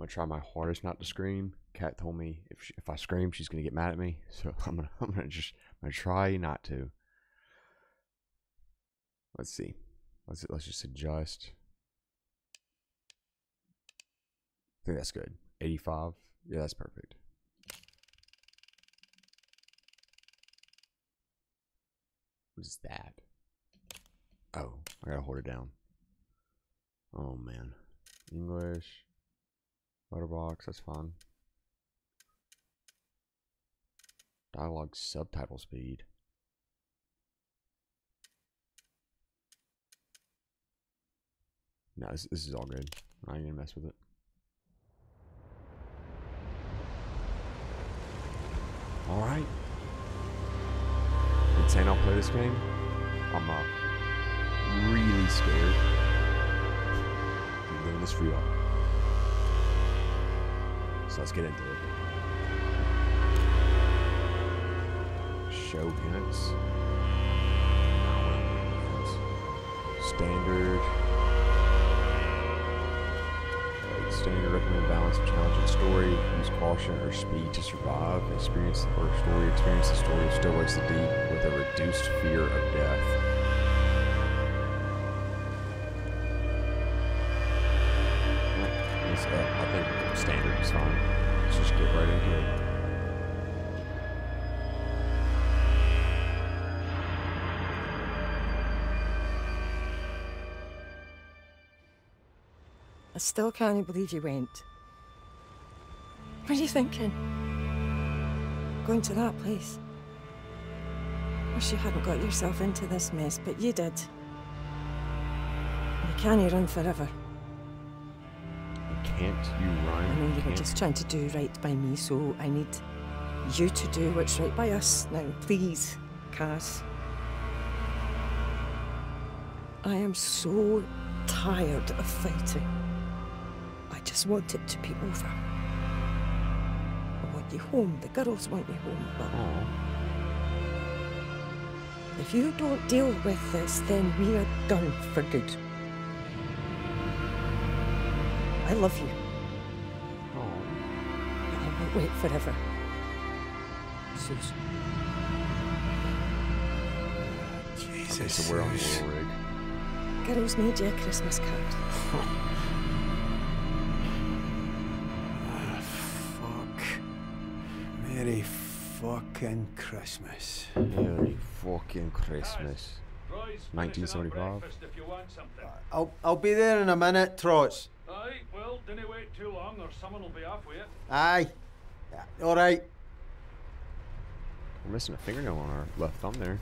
I'm gonna try my hardest not to scream. Kat told me if she, if I scream, she's gonna get mad at me. So I'm gonna I'm gonna just I'm gonna try not to. Let's see. Let's let's just adjust. I think that's good. 85. Yeah, that's perfect. What is that? Oh, I gotta hold it down. Oh man. English. Letterbox, that's fine. Dialogue subtitle speed. No, this, this is all good. I ain't gonna mess with it. Alright. Insane I'll play this game. I'm uh, really scared. I'm doing this for y'all. So let's get into it. Show hints. Standard. Standard recommend balance of challenging story. Use caution or speed to survive. Experience or story. Experience the story of Still Wakes the Deep with a reduced fear of death. Still can't believe you went. What are you thinking? Going to that place? Wish you hadn't got yourself into this mess, but you did. You can't run forever. Can't you run? I know you were just trying to do right by me, so I need you to do what's right by us. Now, please, Cass. I am so tired of fighting. I just want it to be over. I want you home. The girls want you home. But Aw. if you don't deal with this, then we are done for good. I love you. Aw. I won't wait forever. Susan. Okay, so we're on the rig. Girls need you a Christmas card. fucking Christmas. Merry fucking Christmas. 1975. I'll, I'll be there in a minute, Trots. Aye, well, dinna wait too long or someone will be off with it. Aye. All right. We're missing a fingernail on our left thumb there.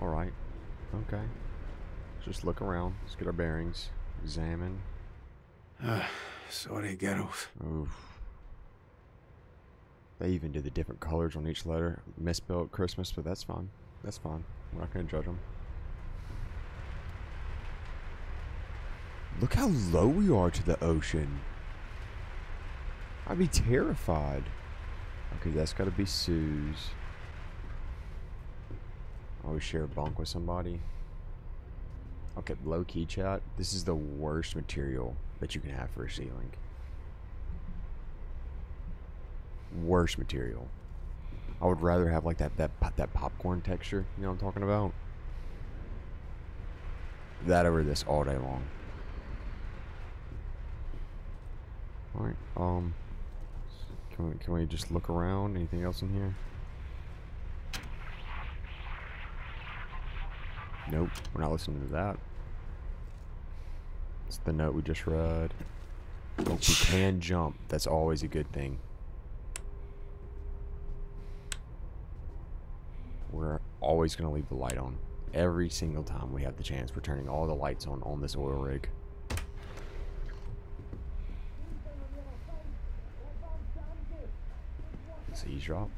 Alright. Okay. Let's just look around. Let's get our bearings. Examine. Ah, sorry, girls. Oof. They even did the different colors on each letter. Misspelled Christmas, but that's fine. That's fine. We're not going to judge them. Look how low we are to the ocean. I'd be terrified. Okay, that's got to be Sue's. Always oh, share a bunk with somebody. Okay, low key chat. This is the worst material that you can have for a ceiling. Worst material. I would rather have like that that that popcorn texture. You know what I'm talking about? That over this all day long. All right. Um. Can we, can we just look around? Anything else in here? Nope. We're not listening to that. It's the note we just read. Oh, we can jump. That's always a good thing. We're always going to leave the light on. Every single time we have the chance, we're turning all the lights on on this oil rig. Let's eavesdrop.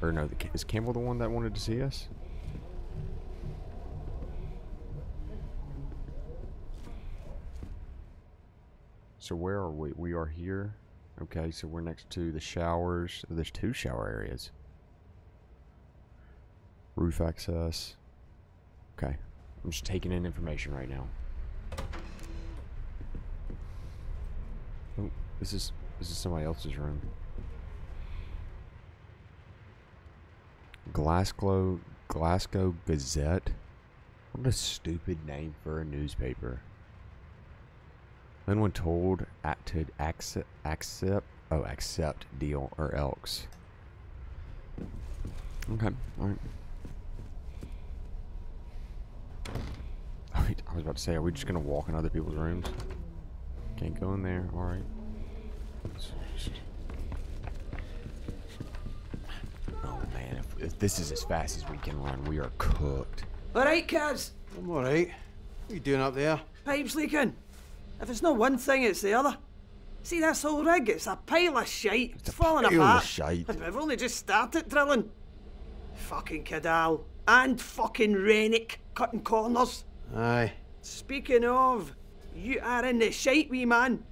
Or no, the, is Campbell the one that wanted to see us? So where are we? We are here. Okay, so we're next to the showers. There's two shower areas. Roof access. Okay. I'm just taking in information right now. Oh, This is this is somebody else's room. Glasgow Glasgow Gazette. What a stupid name for a newspaper. Then when told to accept accept oh accept deal or else. Okay, alright. Wait, I was about to say, are we just gonna walk in other people's rooms? Can't go in there, alright. Oh man, if, if this is as fast as we can run, we are cooked. All right, Caz. I'm alright. What are you doing up there? Pipes leaking. If it's not one thing, it's the other. See this whole rig? It's a pile of shite. It's, a falling pile of apart. shite. We've only just started drilling. Fucking Cadal. And fucking Rennick cutting corners. Aye. Speaking of, you are in the shite, wee man.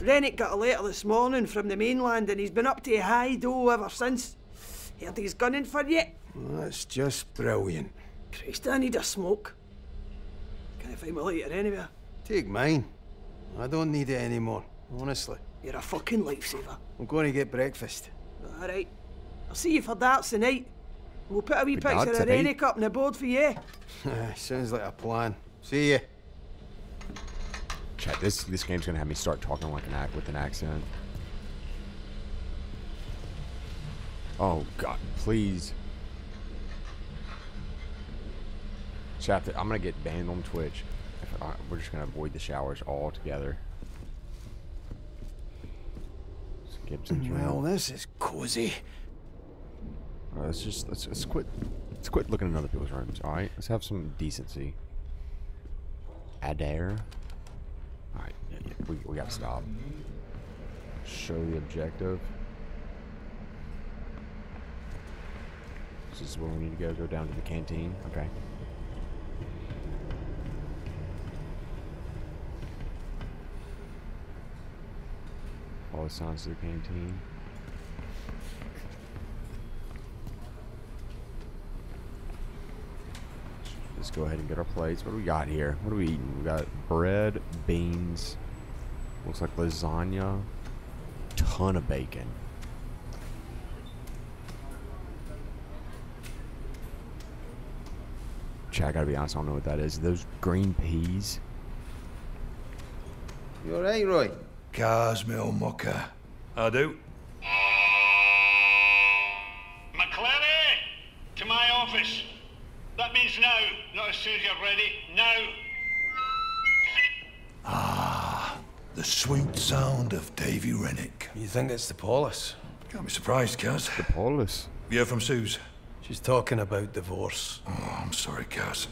Rennick got a letter this morning from the mainland and he's been up to high dough ever since. Heard he's gunning for you. Well, that's just brilliant. Christ, I need a smoke. Can't find my lighter anywhere. Take mine. I don't need it anymore, honestly. You're a fucking lifesaver. I'm going to get breakfast. Alright. I'll see you for darts tonight. We'll put a wee picture of? Rennick up on the board for you. Sounds like a plan. See ya. Chat, this this game's gonna have me start talking like an act with an accent. Oh god, please. Chat, I'm gonna get banned on Twitch. I, we're just gonna avoid the showers altogether. Skip some Well, this is cozy. Uh, let's just let's let's quit let's quit looking in other people's rooms. All right, let's have some decency. Adair. All right, yeah, yeah, we we gotta stop. Show the objective. This is where we need to go. Go down to the canteen. Okay. All the signs to the canteen. Let's go ahead and get our plates. What do we got here? What are we eating? We got bread, beans, looks like lasagna, ton of bacon. Chat, I gotta be honest, I don't know what that is. Those green peas? You alright, Roy? Cars, me old mucker. I do. Means now, not as soon as you're ready. Now! Ah, the sweet sound of Davy Rennick. You think it's the polis? Can't be surprised, Caz. The polis. You heard from Suze? She's talking about divorce. Oh, I'm sorry, Caz.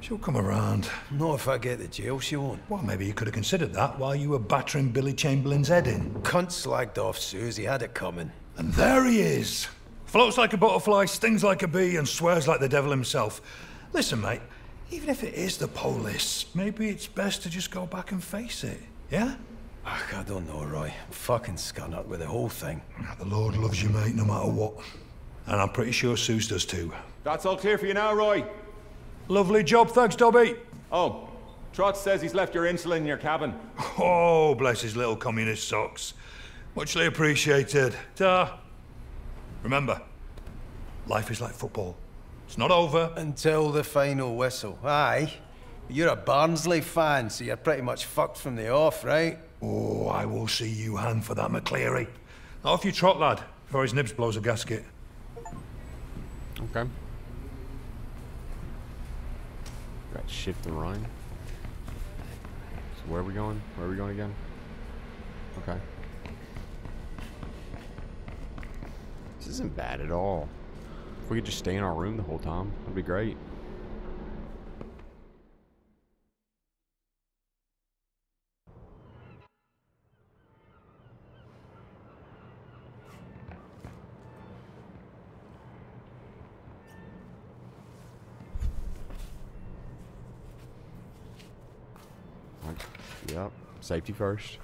She'll come around. Not if I get to jail, she won't. Well, maybe you could have considered that while you were battering Billy Chamberlain's head in. Cunt slagged off Susie, had it coming. And there he is. Floats like a butterfly, stings like a bee, and swears like the devil himself. Listen, mate, even if it is the police, maybe it's best to just go back and face it. Yeah? Ugh, I don't know, Roy. I'm fucking scunnered with the whole thing. The Lord loves you, mate, no matter what. And I'm pretty sure Suze does too. That's all clear for you now, Roy. Lovely job, thanks, Dobby. Oh, Trot says he's left your insulin in your cabin. Oh, bless his little communist socks. Muchly appreciated. Ta. Remember, life is like football. It's not over. Until the final whistle. Aye. You're a Barnsley fan, so you're pretty much fucked from the off, right? Oh, I will see you hand for that, McLeary. Off you trot, lad, before his nibs blows a gasket. Okay. Got shift and run. So where are we going? Where are we going again? Okay. This isn't bad at all. If we could just stay in our room the whole time, that'd be great. Yep. Safety first.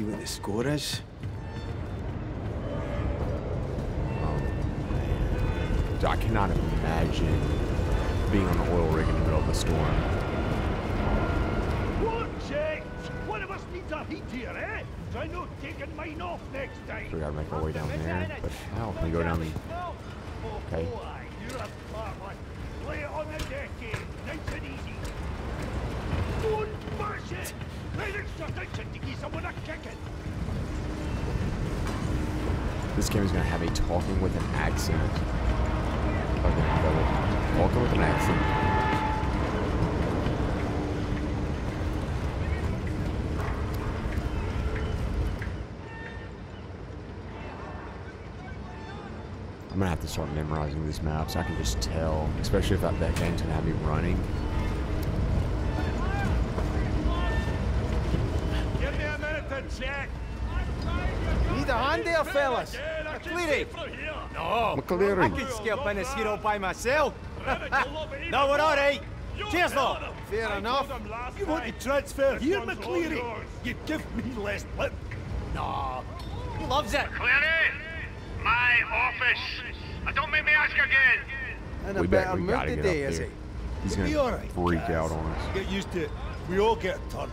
See what the score is. I cannot imagine being on an oil rig in the middle of a storm. What, Jack? One of us needs a heat here, eh? Try not taking mine off next time. So we gotta make our way down there. But how can we go down? Okay. Oh, aye, you're a smart one. Lay it on the deck, eh? Nice and easy. Don't mash it! Let it shut out to give someone a kicking. This game is gonna have a talking with an accent. Double. Talking with an accent. I'm gonna have to start memorizing these maps. I can just tell, especially if that, that game's gonna have me running. Give me a minute to check. Need a hand there, fellas? Cleary. No, McLeary. I can scalp in this here by myself. no, we're all right. Cheers, though. Fair enough. You want to transfer here, McLeary? You give me less lip. No, he loves it. Clary, my office. Uh, Don't make me ask again. In a We bet better we mood get today, up is there. he? He's gonna alright, freak Caz. out on us. Get used to it. We all get a turn.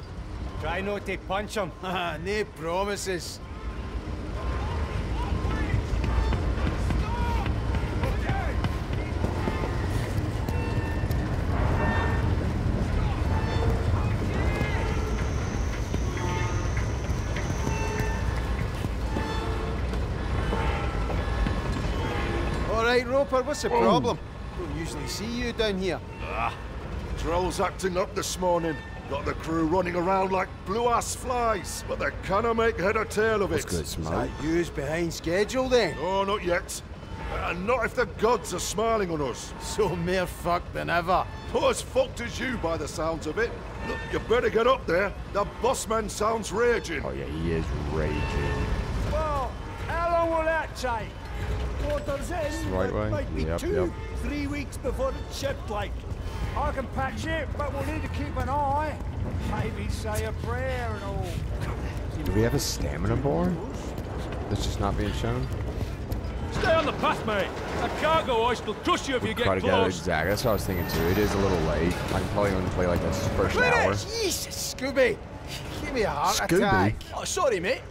Try not to punch him. no promises. All right, what's the problem? Don't usually see you down here. Ah, Trolls acting up this morning. Got the crew running around like blue-ass flies, but they cannot make head or tail of it. That's good smoke. That you's behind schedule then? Oh, not yet. And not if the gods are smiling on us. So more fucked than ever. Not as fucked as you by the sounds of it. Look, you better get up there. The boss man sounds raging. Oh yeah, he is raging. Well, how long will that take? Quarters in, the right way? might be Yep, two, yep. three weeks before it's shipped, like. I can patch it, but we'll need to keep an eye. Maybe say a prayer and all. Do we have a stamina bar? That's just not being shown. Stay on the path, mate. That cargo hoist will crush you if you Try get to get it close. exact. That's what I was thinking too. It is a little late. I can probably only play like the first Clear hour. it! Jesus, Scooby! Give me a heart Scooby? attack. Oh, sorry, mate.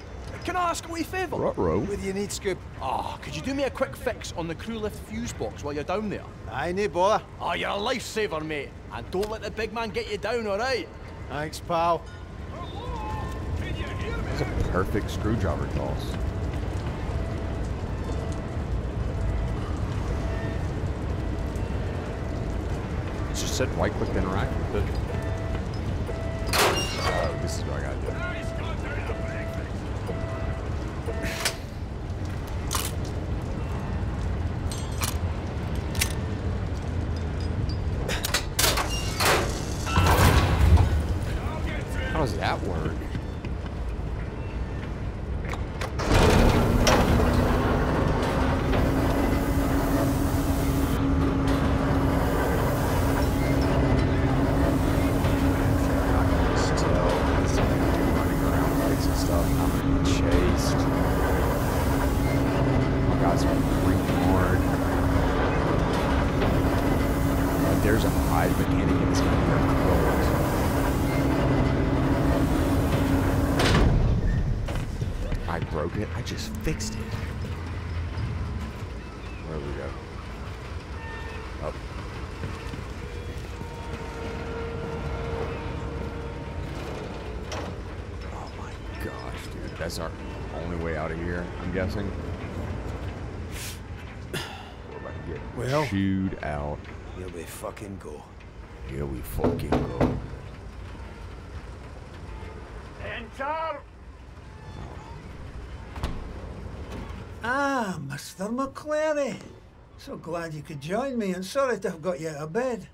Can I ask a wee favour? Ruh-roh. What do you need, Scoop? Oh, could you do me a quick fix on the crew lift fuse box while you're down there? Aye, no bother. Oh, you're a lifesaver, mate. And don't let the big man get you down, alright? Thanks, pal. It's a perfect screwdriver toss. It's just said right click interact with it. Oh, this is what I gotta do. How does that work? Still, it's running around fights and stuff. I'm gonna get chased. Oh my god, it's freaking hard. Like, there's a hide mechanic in this game. They're closed. I broke it. I just fixed it. Where we go? Up. Oh my gosh, dude. That's our only way out of here, I'm guessing. We're about to chewed out. Here we fucking go. Here we fucking go. Enter! Ah, Mr. McLeary. So glad you could join me, and sorry to have got you out of bed.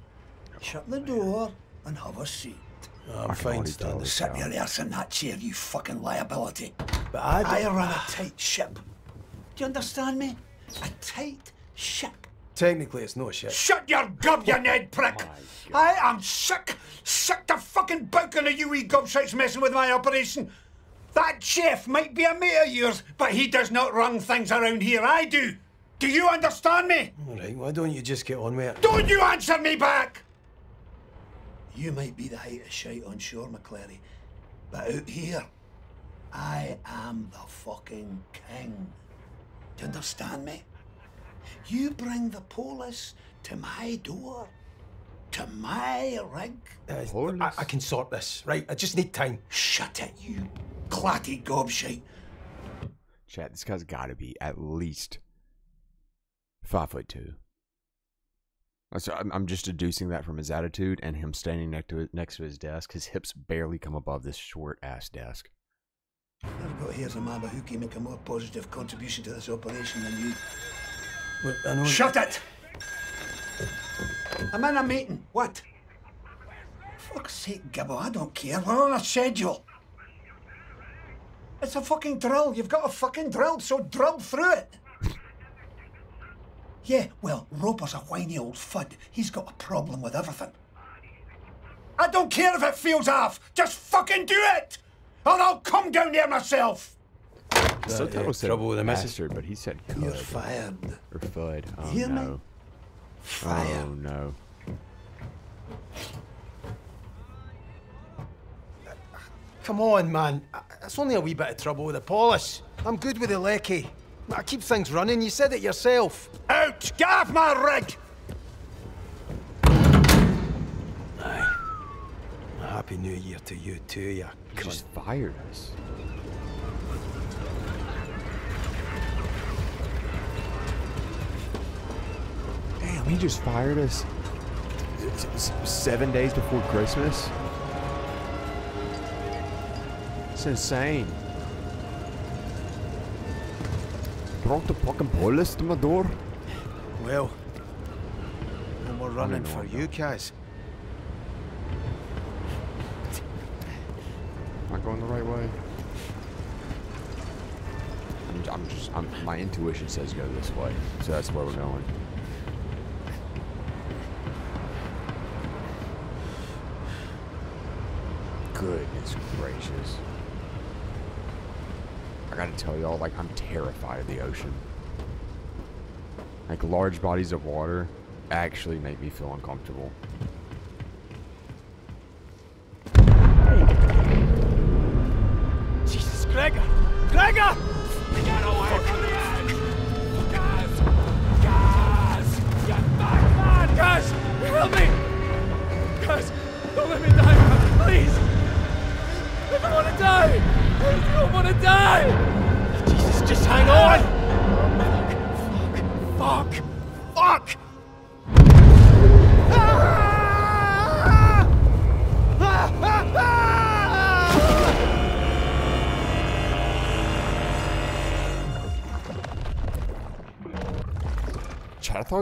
Shut the door and have a seat. I'm I fine, already tell Stanley. Sit now. your ass in that chair, you fucking liability. But I I don't... run a tight ship. Do you understand me? A tight ship. Technically, it's no shit. Shut your gob, you Ned prick! I am sick, sick to fucking bouking of you wee gobshites messing with my operation. That chef might be a mate of yours, but he does not run things around here. I do. Do you understand me? All right, why don't you just get on with it? Don't you answer me back! You might be the height of shite on shore, McLeary, but out here, I am the fucking king. Do you understand me? You bring the polis to my door, to my rig. Uh, I, I can sort this, right? I just need time. Shut it, you clatty gobshite. Chat, this guy's got to be at least five foot two. So I'm, I'm just deducing that from his attitude and him standing next to it, next to his desk. His hips barely come above this short ass desk. I've got here some Mama who can make a more positive contribution to this operation than you. I know. Shut it! I'm in a meeting. What? Fuck's sake, Gibbo, I don't care. We're on a schedule. It's a fucking drill. You've got a fucking drill, so drill through it. yeah, well, Roper's a whiny old fud. He's got a problem with everything. I don't care if it feels off. Just fucking do it! Or I'll come down there myself. The subtitle said trouble with the message. bastard, but he said could. You're fired. Or fud. Oh Hear me? Fire. Oh no. Come on, man. It's only a wee bit of trouble with the polis. I'm good with the lecky. I keep things running. You said it yourself. Out! Get off my rig! Aye. Happy New Year to you too, you cunt. just fired us. Damn, he just fired us s- s- seven days before Christmas. It's insane. Brought the fucking police to my door. Well, we're running for that. you, Caz. Am I going the right way? I'm, I'm just, I'm, my intuition says go this way, so that's where we're going. Goodness gracious. I gotta tell y'all, like, I'm terrified of the ocean. Like, large bodies of water actually make me feel uncomfortable.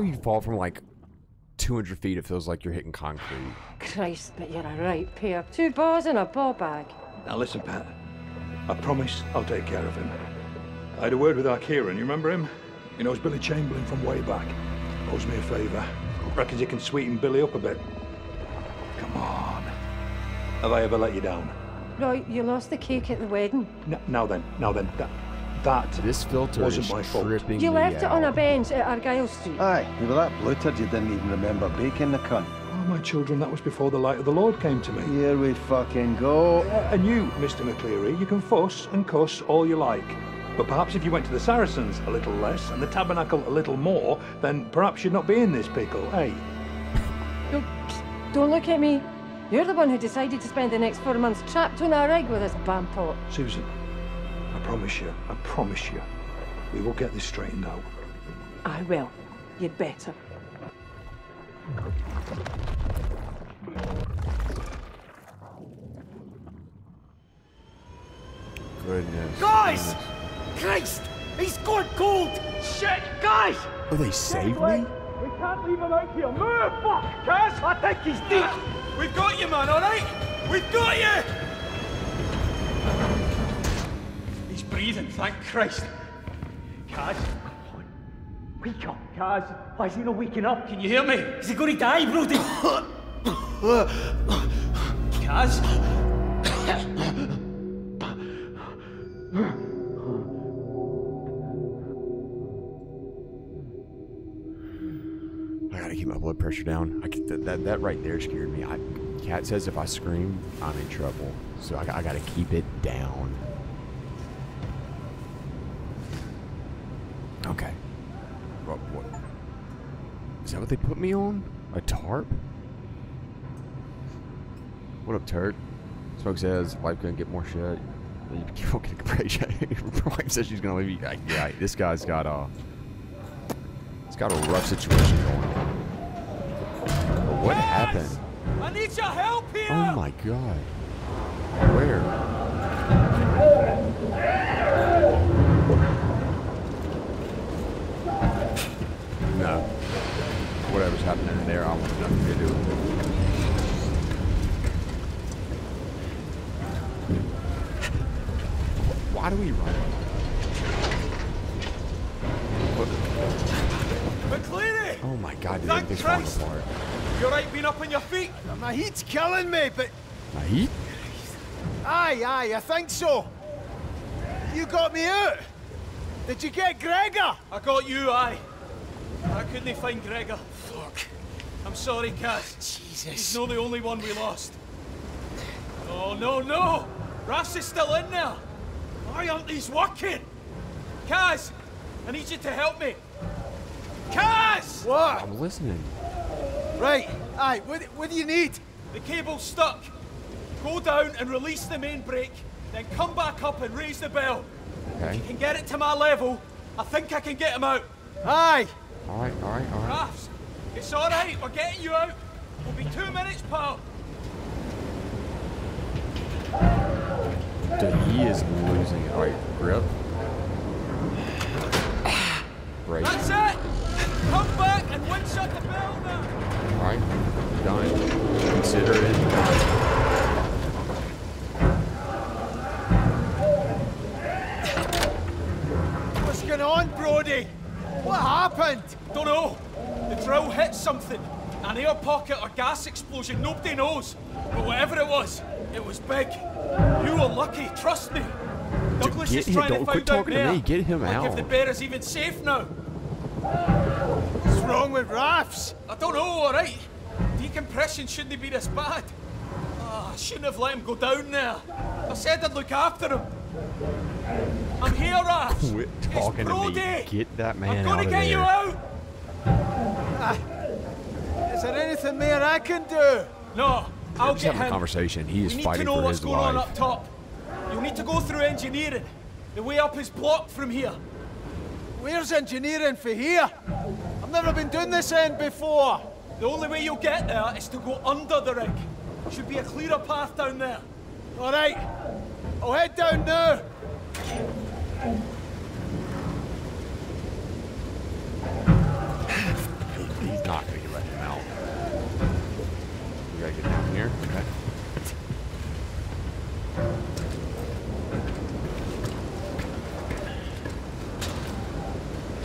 Chad, you'd fall from like 200 feet. It feels like you're hitting concrete. Christ, but you're a right pair. Two bars and a ball bag. Now listen, Pat. I promise I'll take care of him. I had a word with our Kieran, you remember him? He knows Billy Chamberlain from way back. Owes me a favour. Reckons he can sweeten Billy up a bit. Come on. Have I ever let you down? Right, you lost the cake at the wedding. N- now then, now then, that, that This filter wasn't is my fault. You left it on a bench at Argyle Street. Aye, you were that bloated you didn't even remember baking the cunt. Oh, my children, that was before the light of the Lord came to me. Here we fucking go. Uh, and you, Mr. McLeary, you can fuss and cuss all you like. But perhaps if you went to the Saracens a little less and the Tabernacle a little more, then perhaps you'd not be in this pickle, eh? Don't, don't look at me. You're the one who decided to spend the next four months trapped on a rig with this bampot. Susan, I promise you, I promise you, we will get this straightened out. I will. You'd better. Goodness. Guys! goodness. Christ! He's gone cold! Shit! Guys! Oh, they saved me? We can't leave him out here! Move! Fuck! Caz! I think he's dead. We've got you, man, alright? We've got you! Breathing, thank Christ. Caz, come on. Wake up, Caz. Why is he not waking up? Can you hear me? Is he going to die, Brody? Caz? I gotta keep my blood pressure down. I that, that that right there scared me. I, Cat says if I scream, I'm in trouble. So I, I gotta keep it down. Okay. What, what? Is that what they put me on? A tarp? What up, turd? Smoke says wife couldn't get more shit. You getting Wife says she's gonna leave you. Yeah, this guy's got a. He's got a rough situation going on. What happened? I need your help here! Oh my god. Where? No. Uh, whatever's happening in there, I want nothing to do with it. Why do we run? McLeary! Oh my god, dude, Thank everything's falling Christ. apart. You alright being up on your feet? My heat's killing me, but My heat? aye, aye, I think so. You got me out. Did you get Gregor? I got you, aye. I couldn't find Gregor. Fuck. I'm sorry, Caz. Oh, Jesus. He's not the only one we lost. Oh, no, no! Rass is still in there! Why aren't these working? Caz! I need you to help me! Caz! What? I'm listening. Right, aye, what, what do you need? The cable's stuck. Go down and release the main brake, then come back up and raise the bell. Okay. If you can get it to my level, I think I can get him out. Aye. Alright, alright, alright. Rafts, it's alright, we're getting you out. We'll be two minutes, pal. Dude, he is losing it. Alright, grip. Right. That's it! Come back and winch shut the now! Alright, done. Consider it done. What's going on, Brody? What happened? Don't know. The drill hit something. An air pocket or gas explosion, nobody knows. But whatever it was, it was big. You were lucky, trust me. Douglas get is him- trying don't to quit find out talking to there. me, get him like out. if the bear is even safe now. What's wrong with Rafts? I don't know, alright. Decompression shouldn't be this bad. Ah, I shouldn't have let him go down there. I said I'd look after him. I'm here, Rafs. Quit talking to me. Brody. Get that man I'm out gonna of get there. you out. Is there anything more I can do? No, I'll just get having a him. conversation. He is we need fighting to know for what's his going on life. up top. You'll need to go through engineering. The way up is blocked from here. Where's engineering for here? I've never been doing this end before. The only way you'll get there is to go under the rig. Should be a clearer path down there. All right, I'll head down now. He- He's not gonna let him out. We gotta get down here. Okay.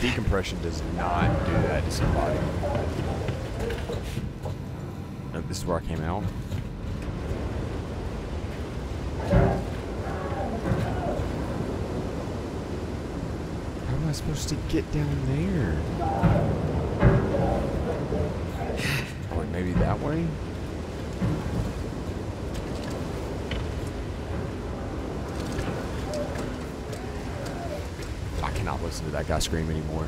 Decompression does not do that to somebody. This is where I came out. How am I supposed to get down there? Wait, maybe that way? I cannot listen to that guy scream anymore.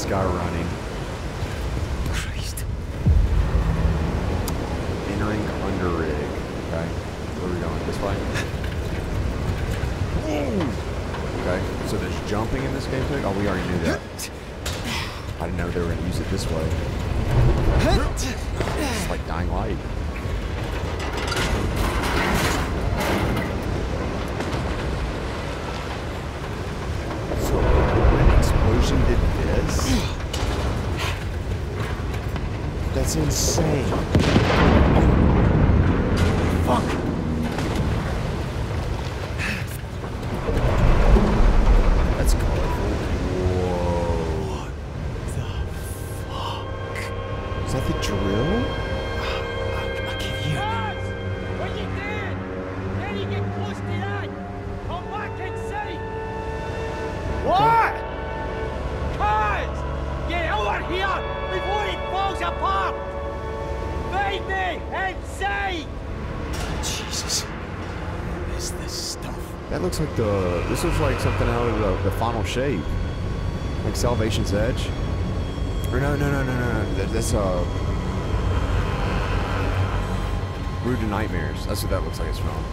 This guy running. Christ. Entering under rig. Okay. Where are we going? This way? Okay. So there's jumping in this game too? Oh, we already knew that. I didn't know they were going to use it this way. That's insane. Looks like something out of the, the Final Shape, like Salvation's Edge. Or no, no, no, no, no, no. That, that's uh. Root of Nightmares. That's what that looks like it's from.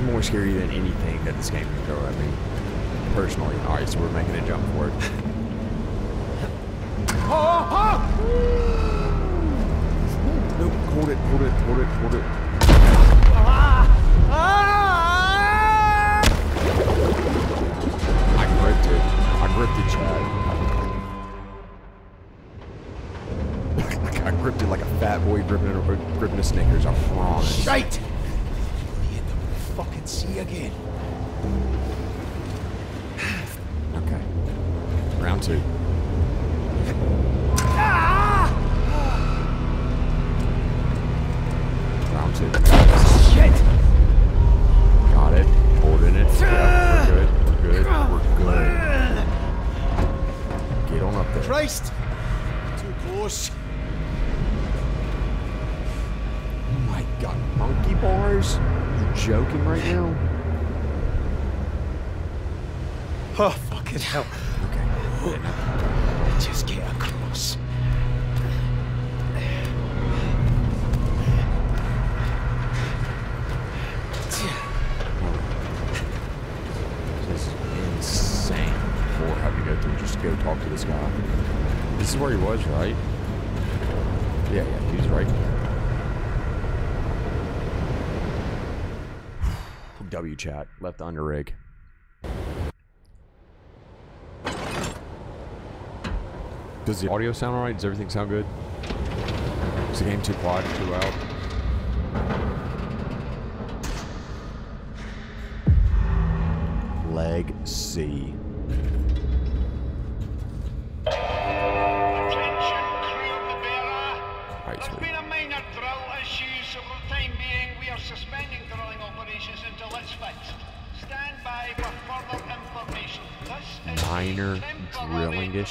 Is more scary than anything that this game can throw at me. Personally. Alright, so we're making a jump for it. Oh, Nope, hold it, hold it, hold it, hold it. Ah. Ah. I gripped it. I gripped it, Chad. I gripped it like a fat boy gripping, a, gripping a Snickers, I promise. Shite! Fucking see again. Okay. Round two. Round two. Shit! Got it. Holding it. Yeah, we're good. We're good. We're good. Get on up there. Christ! Too close. Oh my god. Monkey bars? Joking right now? Oh, fucking hell. Okay. Just get across. This is insane. For having to go through just go talk to this guy. This is where he was, right? Yeah, yeah, he was right here. W chat. Left under rig. Does the audio sound alright? Does everything sound good? Is the game too quiet, too loud? Leg C.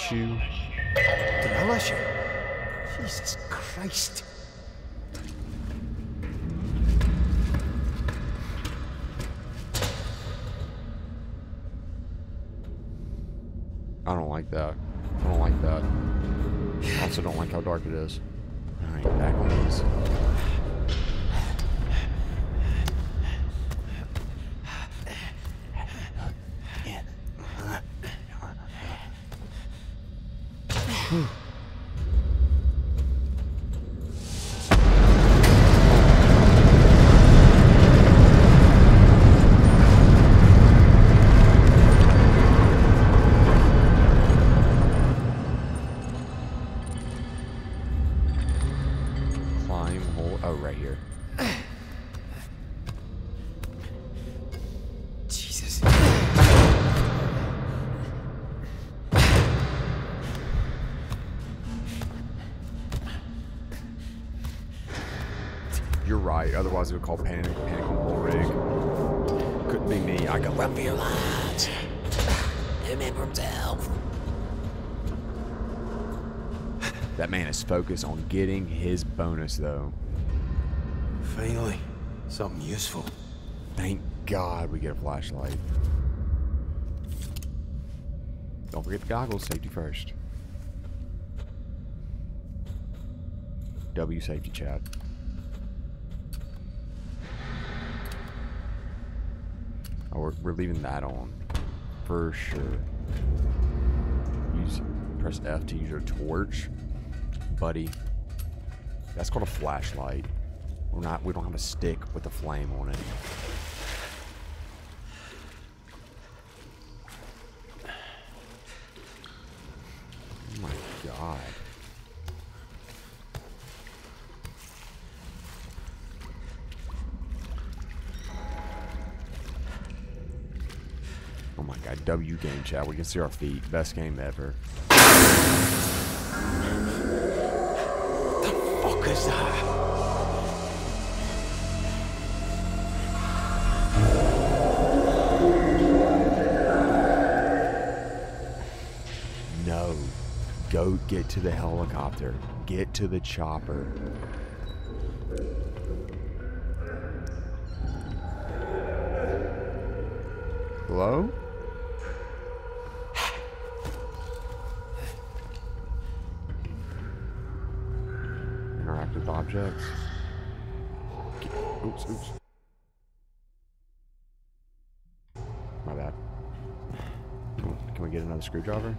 Drill issue? Jesus Christ. I don't like that. I don't like that. I also don't like how dark it is. Alright, back on these. Getting his bonus, though. Finally, something useful. Thank God we get a flashlight. Don't forget the goggles. Safety first. W safety, Chad. Oh, we're, we're leaving that on. For sure. Use press F to use your torch. Buddy. That's called a flashlight. We're not we don't have a stick with a flame on it. Oh my god. Oh my god, W game chat. We can see our feet. Best game ever. Is? Ah. No. Go get to the helicopter. Get to the chopper. Screwdriver?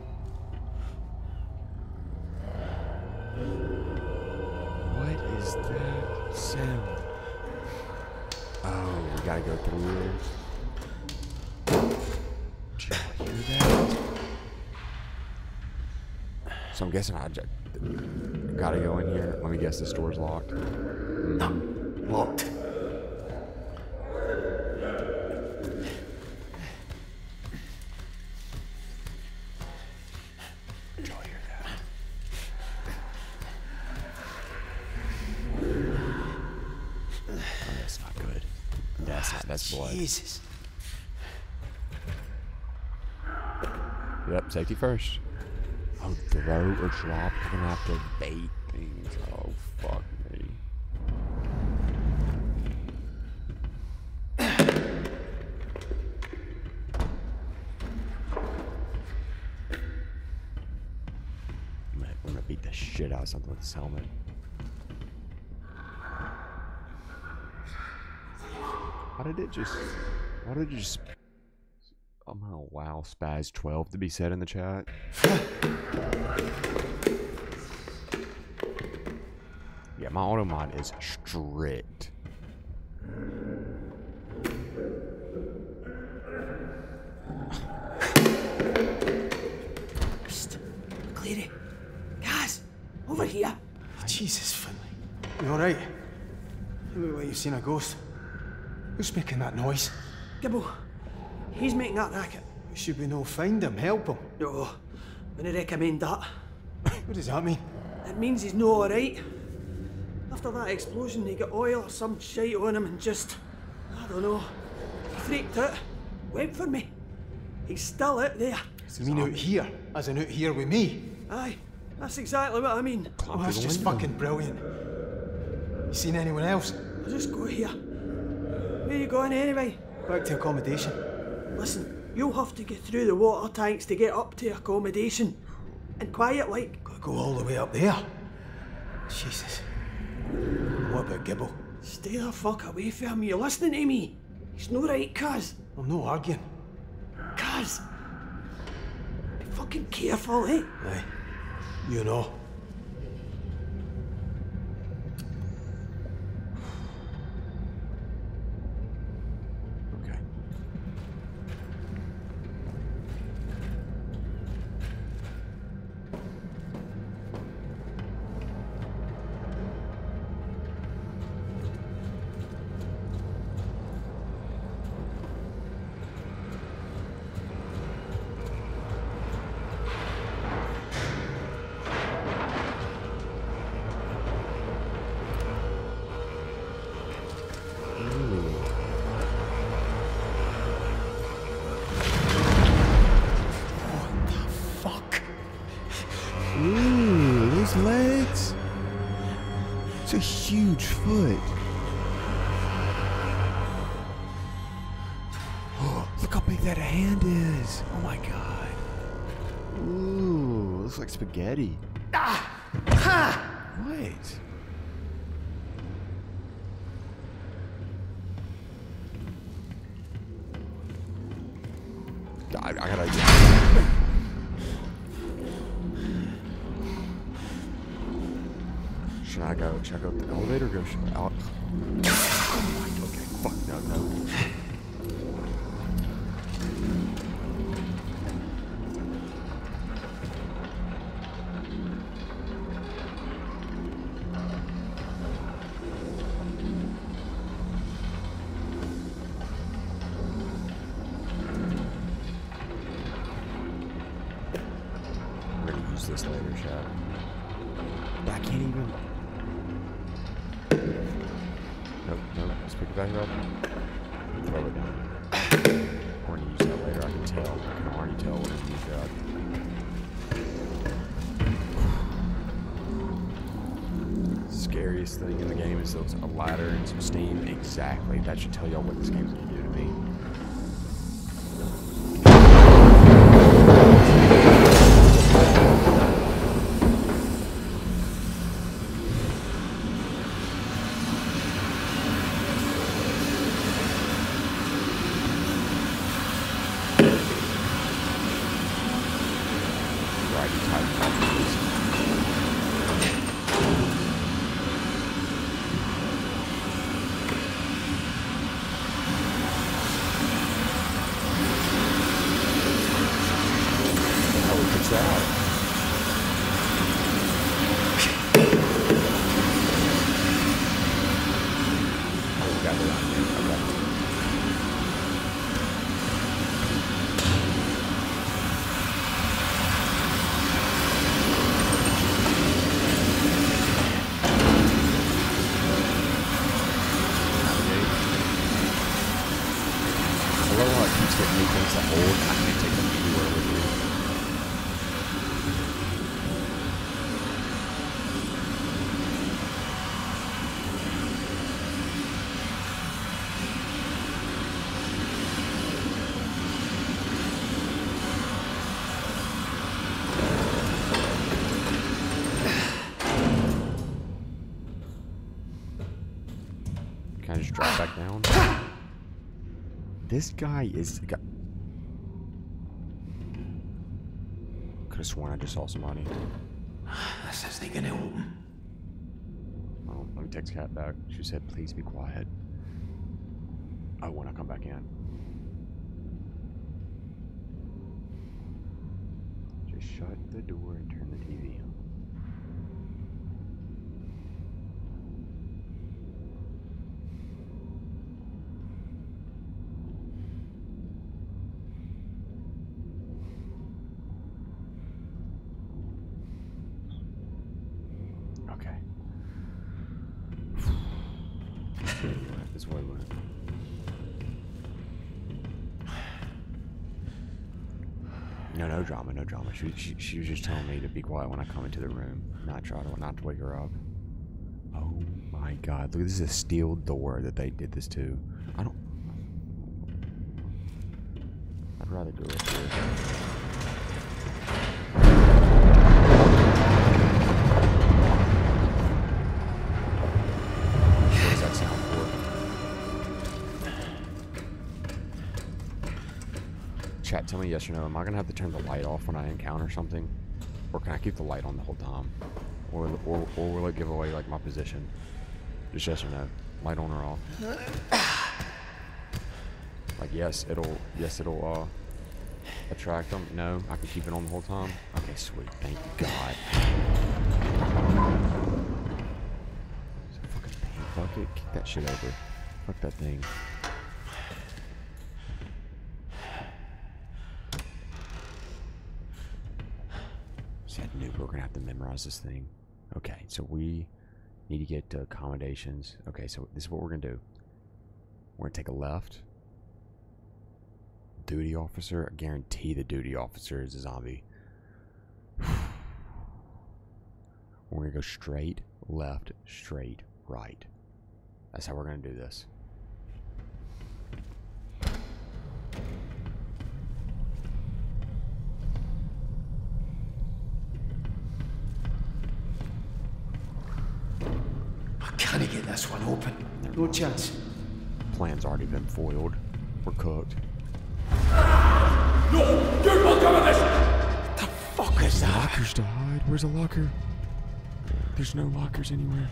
What is that sound? Oh, we gotta go through. Did y'all hear that? So I'm guessing I just gotta go in here. Let me guess, this door's locked. No, locked. Safety first. Oh, throw or drop. We're gonna have to bait things. Oh, fuck me. I'm gonna, I'm beat the shit out of something with this helmet. How did it just? Why did it just? I'm allow Spaz 12 to be said in the chat. yeah, my auto mod is strict. Psst. it, Guys, over here. Jesus, Finley. You alright? You look like you've seen a ghost. Who's making that noise? Gibble. He's making that racket. Should we no find him, help him? No, wouldn't recommend that. What does that mean? It means he's no alright. After that explosion, he got oil or some shite on him and just. I don't know. Freaked out. Went for me. He's still out there. You mean out here? As in out here with me? Aye, that's exactly what I mean. Oh, that's just fucking brilliant. You seen anyone else? I'll just go here. Where you going anyway? Back to accommodation. Listen, you'll have to get through the water tanks to get up to accommodation. And quiet like. Gotta go all the way up there. Jesus. What about Gibble? Stay the fuck away from him. You're listening to me? He's no right, cuz. I'm no arguing. Cuz. Be fucking careful, eh? Aye. You know. Spaghetti. Ah! Ha! What? I, I gotta. Should I go? check out the elevator or go out? Scariest thing in the game is those a ladder and some steam. Exactly. That should tell y'all what this game's gonna do to me. Right, type properties. Oh, what's that? Oh, we got it on here. Okay. I love how it keeps getting me things to hold and I can't take them anywhere with me. Can I just drop back down? This guy is. Could have sworn I just saw somebody. This isn't gonna open. Oh, let me text Kat back. She said, please be quiet. I want to come back in. Just shut the door and turn the TV on. Okay. this way we went. No, no drama, no drama. She, she, she was just telling me to be quiet when I come into the room, not try to, not to wake her up. Oh my god, look, this is a steel door that they did this to. I don't. I'd rather do it. here. Tell me yes or no. Am I gonna have to turn the light off when I encounter something, or can I keep the light on the whole time, or or, or will it give away like my position? Just yes or no. Light on or off? Like yes, it'll yes it'll uh attract them. No, I can keep it on the whole time. Okay, sweet. Thank God. A fucking paint bucket? Kick that shit over. Fuck that thing. we're gonna have to memorize this thing. Okay, so we need to get to accommodations. Okay, so this is what we're gonna do. We're gonna take a left. Duty officer. I guarantee the duty officer is a zombie. we're gonna go straight, left, straight, right. That's how we're gonna do this. No chance. Plan's already been foiled. We're cooked. No! You're not coming this! What the fuck is that? Lockers to hide. Where's a locker? There's no lockers anywhere.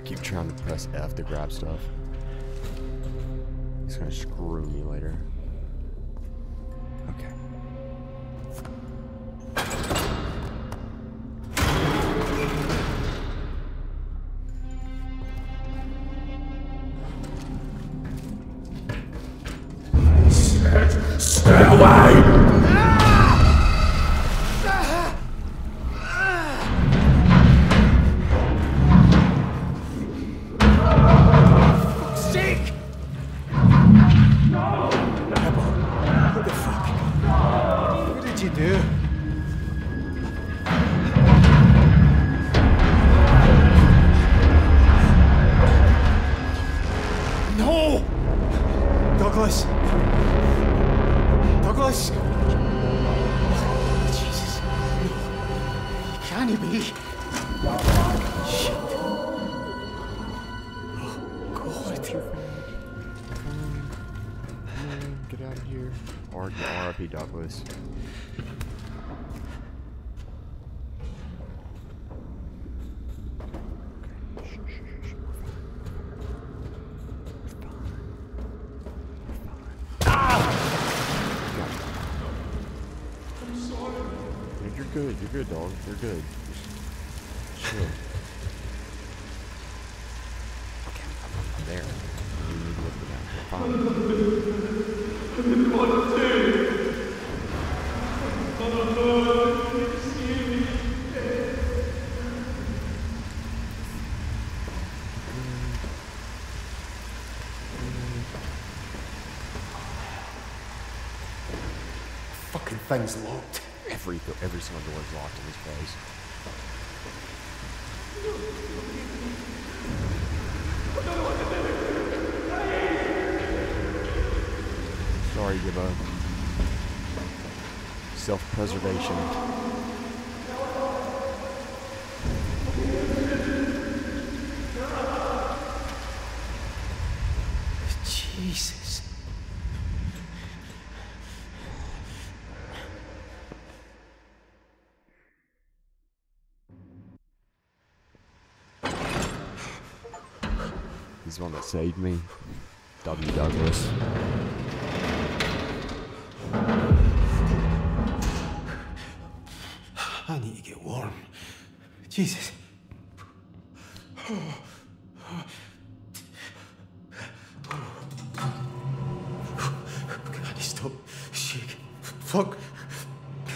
I keep trying to press F to grab stuff. He's gonna screw me later. Things locked. Every every single door is locked in this place. The one that saved me. W. Douglas. I need to get warm. Jesus. I stop shaking? Fuck.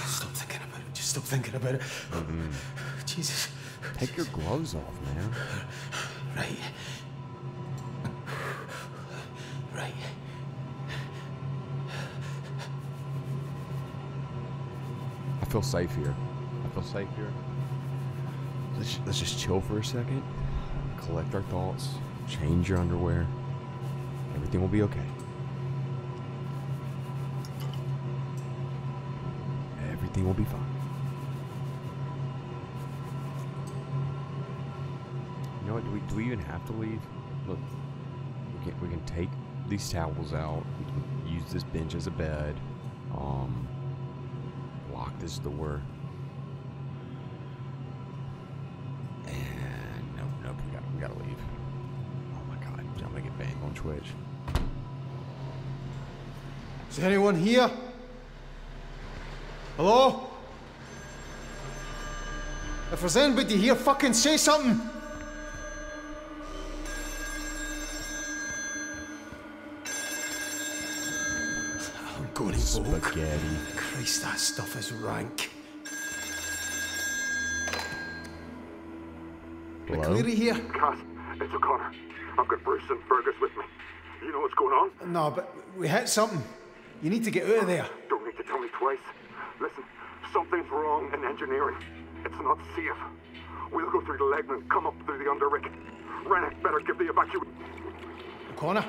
Stop thinking about it. Just stop thinking about it. Mm-hmm. Jesus. Take your gloves off, man. Feel safe here. I feel safe here. Let's, let's just chill for a second. Collect our thoughts. Change your underwear. Everything will be okay. Everything will be fine. You know what? Do we, do we even have to leave? Look, we can, we can take these towels out. We can use this bench as a bed. Lock this door. And nope, nope, we gotta, we gotta leave. Oh my god, I'm gonna get banned on Twitch. Is anyone here? Hello? If there's anybody here, fucking say something! Christ, that stuff is rank. Hello? McLeary here? Caz, it's O'Connor. I've got Bruce and Fergus with me. You know what's going on? No, but we hit something. You need to get out of there. Don't need to tell me twice. Listen, something's wrong in engineering. It's not safe. We'll go through the leg and come up through the underrig. Rennick better give the evacuation. O'Connor,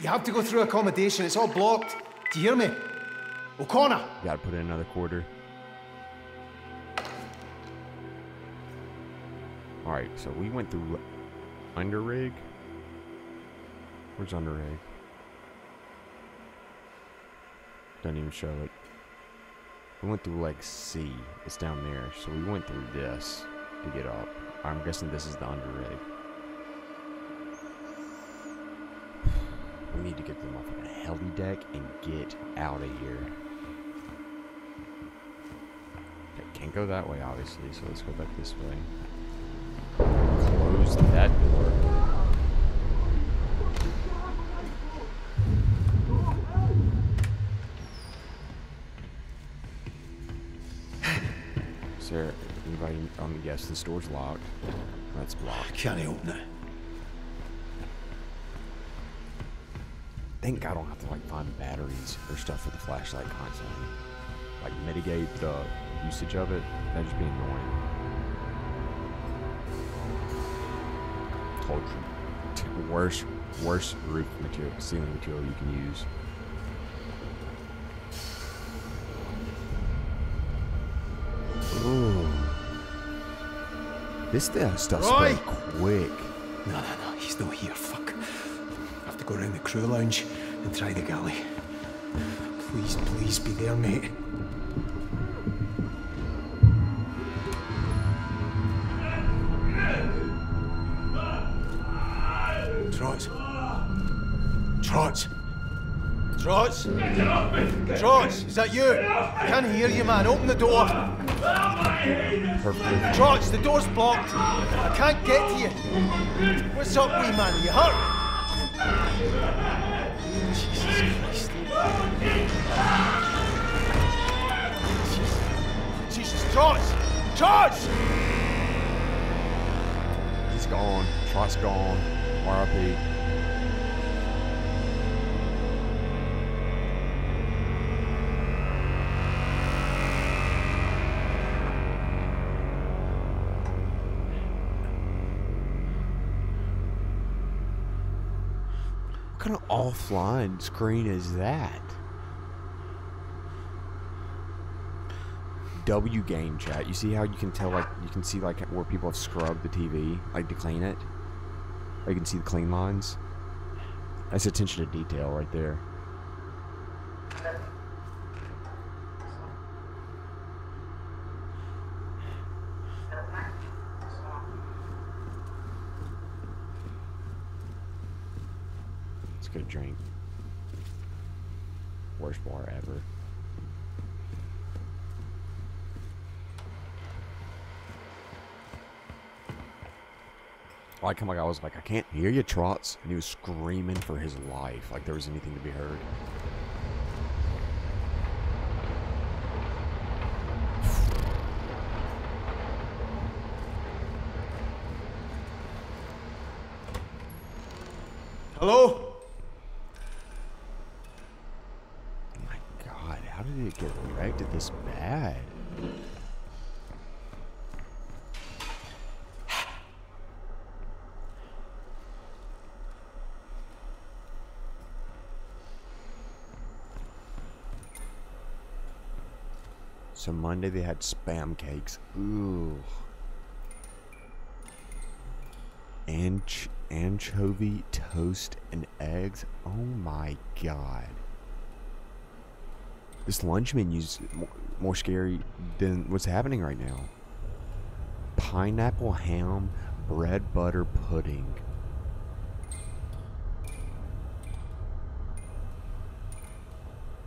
you have to go through accommodation. It's all blocked. Do you hear me? O'Connor! Gotta put in another quarter. Alright, so we went through underrig. Where's under underrig? Doesn't even show it. We went through like C. It's down there. So we went through this to get up. I'm guessing this is the underrig. We need to get them off of a heli deck and get out of here. Okay, can't go that way, obviously, so let's go back this way. Close that door. Is there anybody on the yes, this door's locked. That's blocked. Can't open it. Thank God I don't have to like find batteries or stuff for the flashlight constantly. Like mitigate the usage of it. That'd just be annoying. Told you. Worst, worst roof material, ceiling material you can use. Ooh. This stuff's Roy! spread quick. No, no, no, he's not here. Fuck. I have to go around the crew lounge and try the galley. Please, please be there, mate. Trots. Trots. Trots, is that you? I can't hear you, man. Open the door. Perfect. Trots, the door's blocked. I can't get to you. What's up, wee man? You hurt? Jesus Christ. Jesus, Trots! Trots! He's gone. Trot's gone. RIP. Offline screen is that? W game chat. You see how you can tell like you can see like where people have scrubbed the TV like to clean it. Or you can see the clean lines. That's attention to detail right there. get a drink. Worst bar ever. Like come like I was like, I can't hear you, Trots, and he was screaming for his life, like there was anything to be heard. Hello? My God, how did it get wrecked this bad? So Monday they had spam cakes. Ooh. Anch anchovy toast and eggs. Oh my god. This lunch menu's more, more scary than what's happening right now. Pineapple ham bread butter pudding.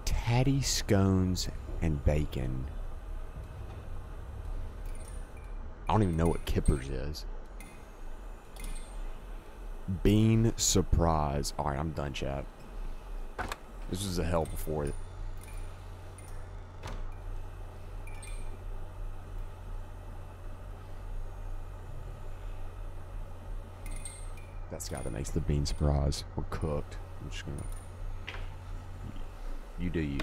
Tatty scones and bacon. I don't even know what Kippers is. Bean surprise. Alright, I'm done, chat. This was a hell before it. That's the guy that makes the bean surprise. We're cooked. I'm just gonna. You do you.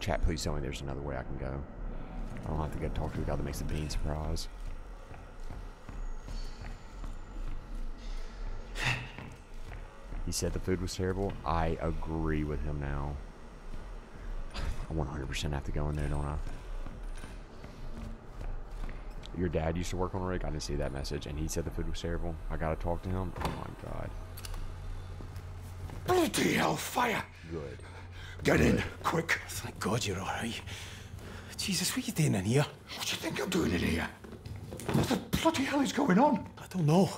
Chat, please tell me there's another way I can go. I don't have to go talk to the guy that makes the bean surprise. He said the food was terrible. I agree with him now. I 100% have to go in there, don't I? Your dad used to work on a rig. I didn't see that message, and he said the food was terrible. I gotta talk to him. Oh my god. Bloody hell, fire! Good. Get in, quick. Thank God you're alright. Jesus, what are you doing in here? What do you think I'm doing in here? What the bloody hell is going on? I don't know.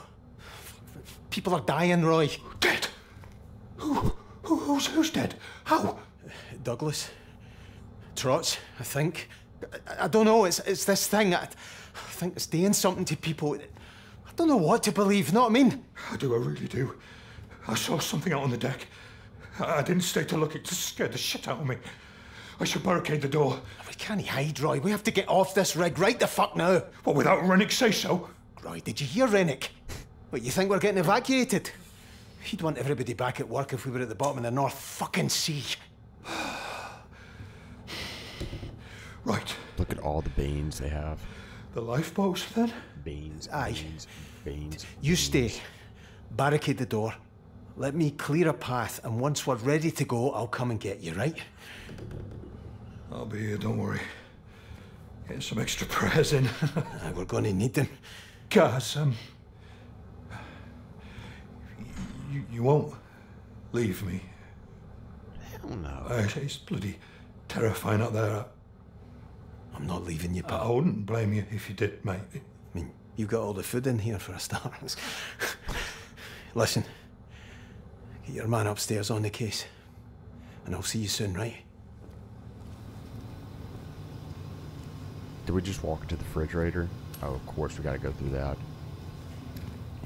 People are dying, Roy. Dead? Who? Who who's, who's dead? How? Douglas. Trots, I think. I, I don't know, it's, it's this thing. I, I think it's doing something to people. I don't know what to believe, know what I mean? I do, I really do. I saw something out on the deck. I, I didn't stay to look, it just scared the shit out of me. I should barricade the door. We can't hide, Roy. We have to get off this rig right the fuck now. What, without Rennick say so? Roy, did you hear Rennick? What, you think we're getting evacuated? He'd want everybody back at work if we were at the bottom of the North fucking Sea. right. Look at all the beans they have. The lifeboats, then? Beans, Aye. beans, beans. You stay. Barricade the door. Let me clear a path, and once we're ready to go, I'll come and get you, right? I'll be here, don't worry. Getting some extra prayers in. We're going to need them. Caz, um... You, you won't leave me. Hell no. Uh, it's bloody terrifying out there. I'm not leaving you, I wouldn't blame you if you did, mate. I mean, you've got all the food in here for a start. Listen, get your man upstairs on the case, and I'll see you soon, right? Did we just walk into the refrigerator? Oh, of course, we gotta go through that.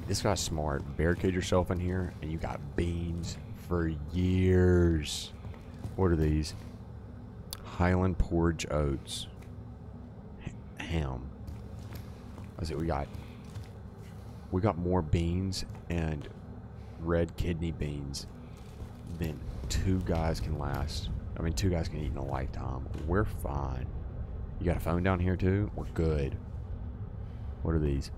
This guy's smart. Barricade yourself in here, and you got beans for years. What are these? Highland porridge oats. Ham. Let's see, we got. We got more beans and red kidney beans than two guys can last. I mean, two guys can eat in a lifetime. We're fine. You got a phone down here too? We're good. What are these?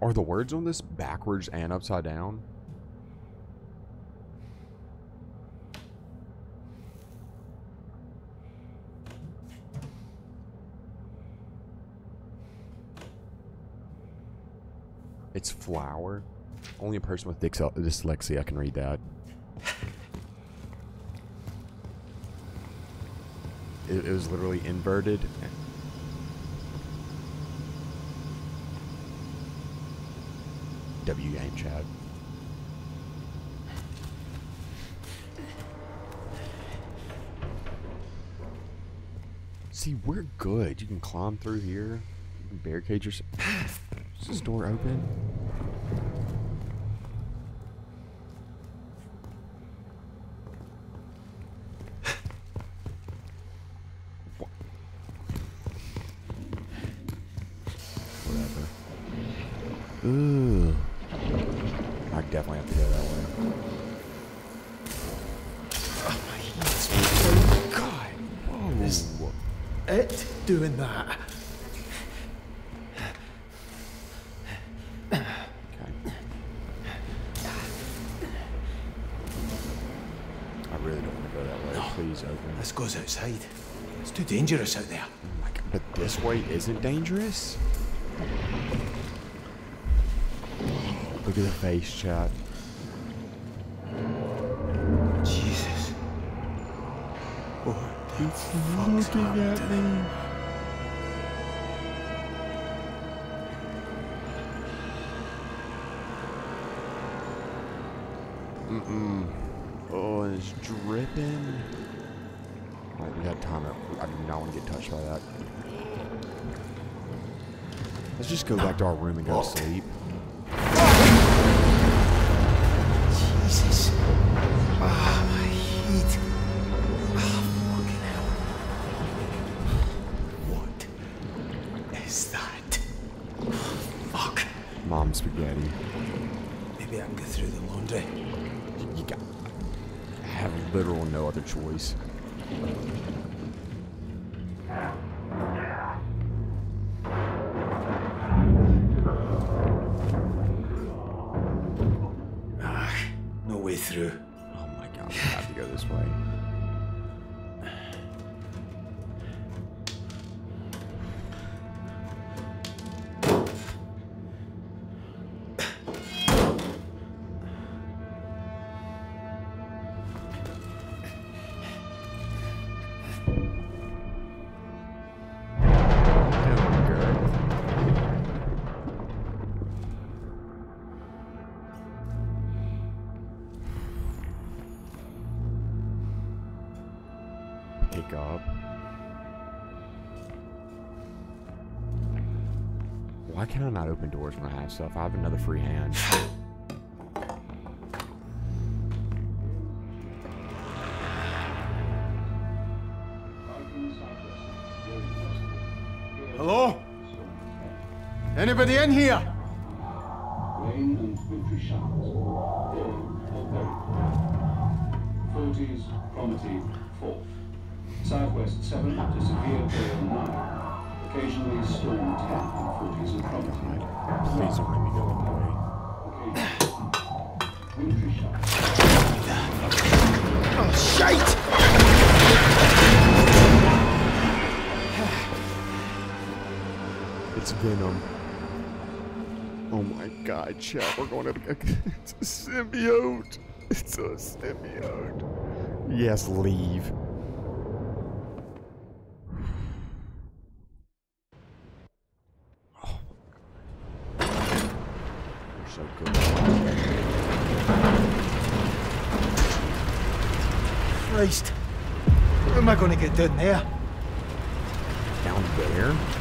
Are the words on this backwards and upside down? It's flower. Only a person with dyslexia can read that. it, it was literally inverted. W game chat. See, we're good. You can climb through here. You can barricade yourself. Is this door open? Isn't dangerous? Look at the face, chat. Jesus. What the fuck's looking at me. them? Mm-mm. Oh, it's dripping. Alright, we got time. I do not want to get touched by that. Let's just go back to our room and go to sleep. Jesus. Ah, my heat. Ah, fucking hell. What is that? Fuck. Mom spaghetti. Maybe I can get through the laundry. You got. I have literal no other choice. Why can I not open doors when I have stuff? I have another free hand. Hello? Anybody in here? Occasionally storm ten in forties and Cromarty. Please don't let me go all the way. Wintry showers. Oh, shite! It's Venom. Um, oh my god, chat, we're going to up against a symbiote. It's a symbiote. Yes, leave. You're so good. Christ. How am I going to get down there? Down there?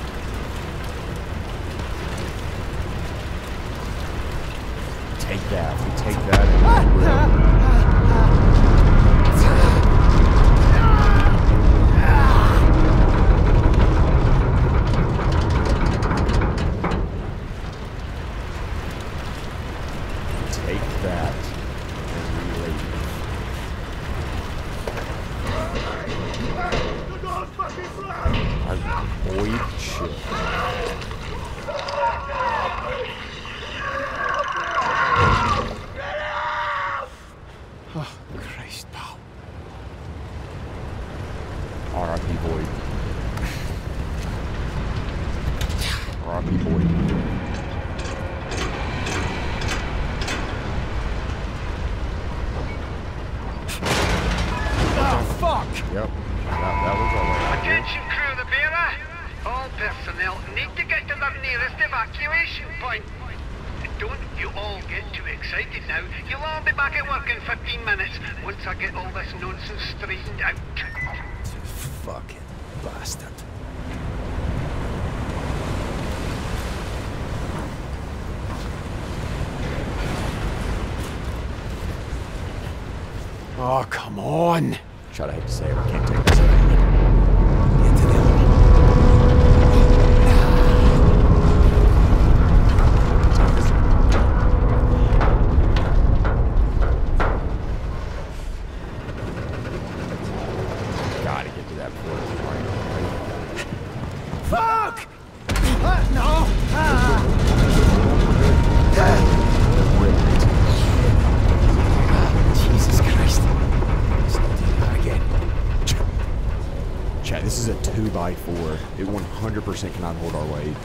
Is a 2x4. It 100% cannot hold our weight.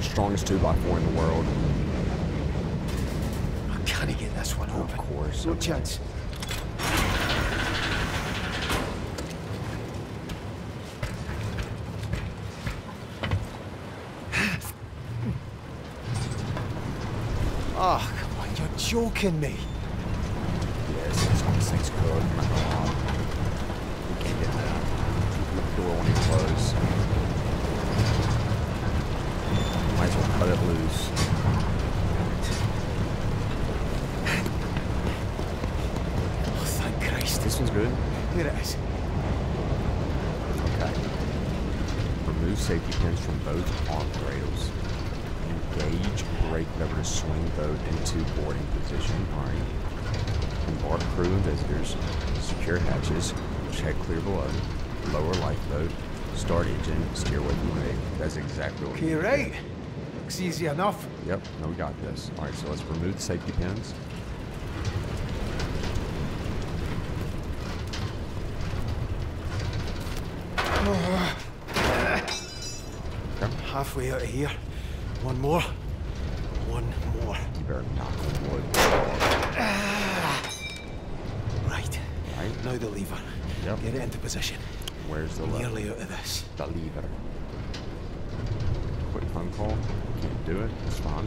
Strongest 2x4 in the world. I Can I get this one open? Of course. No chance. Oh, come on, you're joking me. Yes, this, this thing's cooked. I'm not gonna lie. We can't get that. The door won't even close. Might as well cut it loose. Oh, thank Christ. This one's good. Here it is. Okay. Remove safety pins from both arm rails. Engage brake lever to swing boat into boarding position. Alright. Embark crew and visitors. Secure hatches. Check clear below. Lower lifeboat. Start engine. Steer away from rig. That's exactly what we Okay, need. right. Looks easy enough. Yep, no, we got this. Alright, so let's remove the safety pins. Oh. Halfway out of here. One more. One more. You better knock on wood. Right. Right. Now the lever. Yep. Get it into position. Where's the lever? nearly out of this. The lever. Quick phone call. Can't do it. It's fine.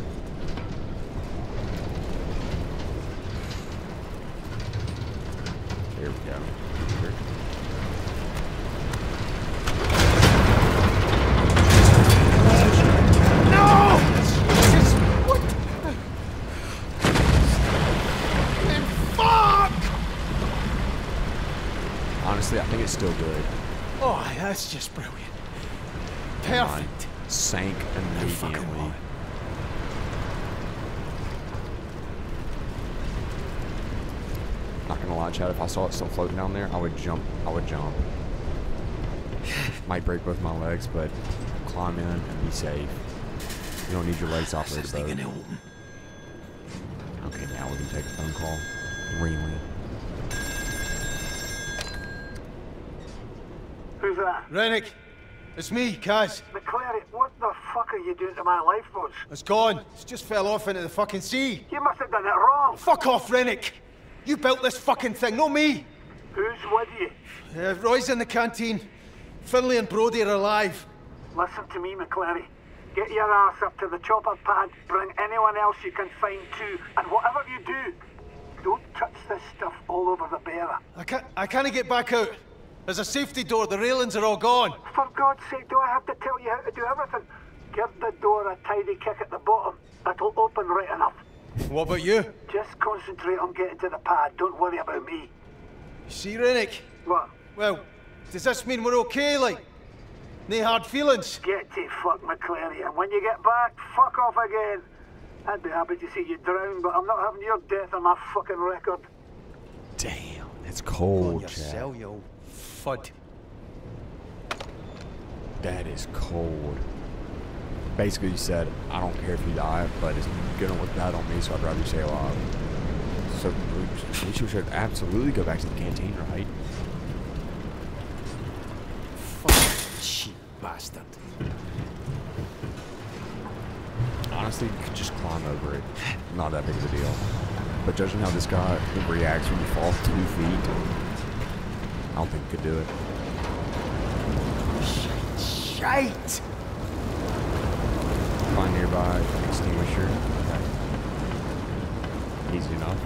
There we go. Here. No! Jesus, what? Fuck! Honestly, I think it's still good. Just brilliant. Perfect. Sank immediately. Not gonna lie, Chad. If I saw it still floating down there, I would jump. I would jump. Might break both my legs, but climb in and be safe. You don't need your legs to operate a boat. Okay, now we can take a phone call. Really? Who's that? Rennick, it's me, Caz. McLeary, what the fuck are you doing to my lifeboats? It's gone. It's just fell off into the fucking sea. You must have done it wrong. Fuck off, Rennick. You built this fucking thing, not me. Who's with you? Uh, Roy's in the canteen. Finley and Brody are alive. Listen to me, McLeary. Get your ass up to the chopper pad, bring anyone else you can find too, and whatever you do, don't touch this stuff all over the bearer. I can't. I can't get back out. There's a safety door. The railings are all gone. For God's sake, do I have to tell you how to do everything? Give the door a tidy kick at the bottom. It'll open right enough. What about you? Just concentrate on getting to the pad. Don't worry about me. You See, Rennick. What? Well, does this mean we're okay? Like, no hard feelings? Get to fuck McLeary, and when you get back, fuck off again. I'd be happy to see you drown, but I'm not having your death on my fucking record. Damn, that's Go on cold, yourself, Chad. you old fud. That is cold. Basically, you said, I don't care if you die, but it's gonna look bad on me, so I'd rather you stay alive. So, we- should absolutely go back to the canteen, right? Fucking cheap bastard. Honestly, you could just climb over it. Not that big of a deal. But judging how this guy reacts when you fall two feet, I don't think he could do it. Shite! Find nearby extinguisher. Okay. Easy enough.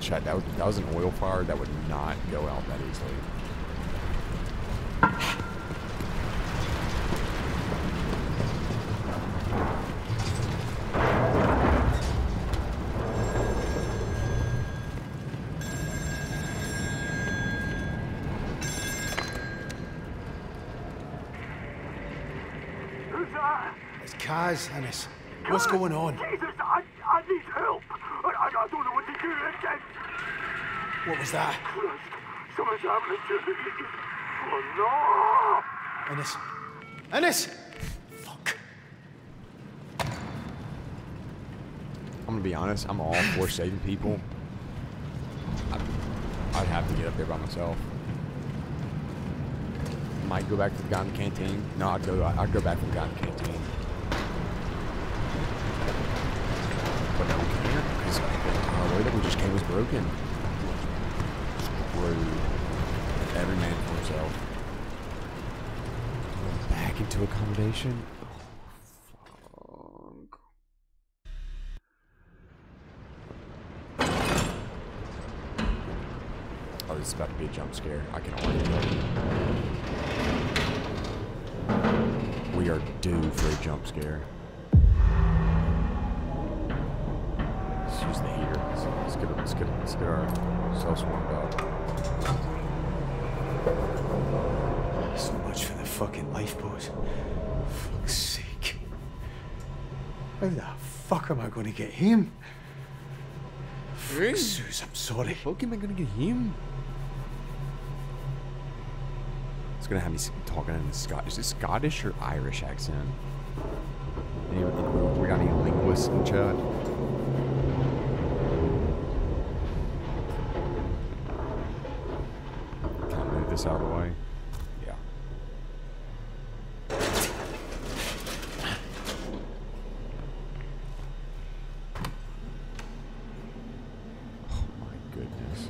Chat, that was, an oil fire that would not go out that easily. Who's that? It's Caz, Ennis. What's going on? Jesus, I, I need help. I, I, I don't know what to do. Again. What was that? Christ, something's happening to me. Oh no! Ennis. Ennis! Fuck. I'm gonna be honest. I'm all for saving people. I, I'd have to get up there by myself. Might go back to the guy in the canteen. No, I'd go. I'd go back to the guy in the canteen. But no, we can't because our way that we just came was broken. Screwed. Every man for himself. Going back into accommodation. Oh, this is about to be a jump scare. I can already tell. We are due for a jump scare. Let's use the heater. Let's, let's get let's get let's get ourselves warmed up. So much for the fucking lifeboats. Fuck's sake. How the fuck am I going to get him? Fuck, Suze, I'm sorry. How am I gonna get him? It's gonna have me talking in the Scottish. Is it Scottish or Irish accent? Any, we got any linguists in chat? Can I move this out of the way? Yeah. Oh my goodness.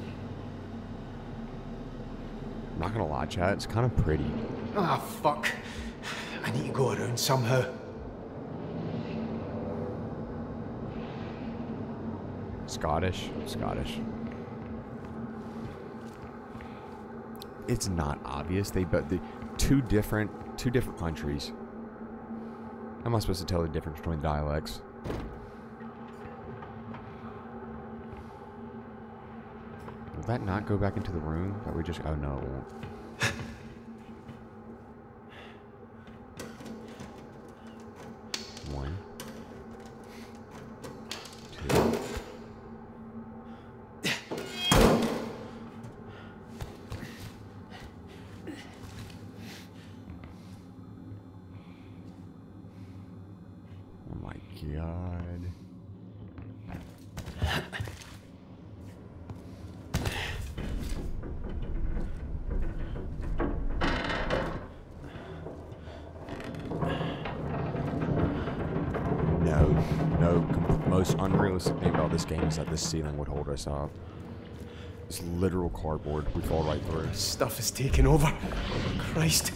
I'm not gonna chat. It's kind of pretty. Ah, fuck. I need to go around somehow. Scottish, Scottish. It's not obvious. They but the two different two different countries. How am I supposed to tell the difference between the dialects? Will that not go back into the room that we just? Oh no, it won't. Ceiling would hold us up. It's literal cardboard. We fall right through. Stuff is taking over. Christ.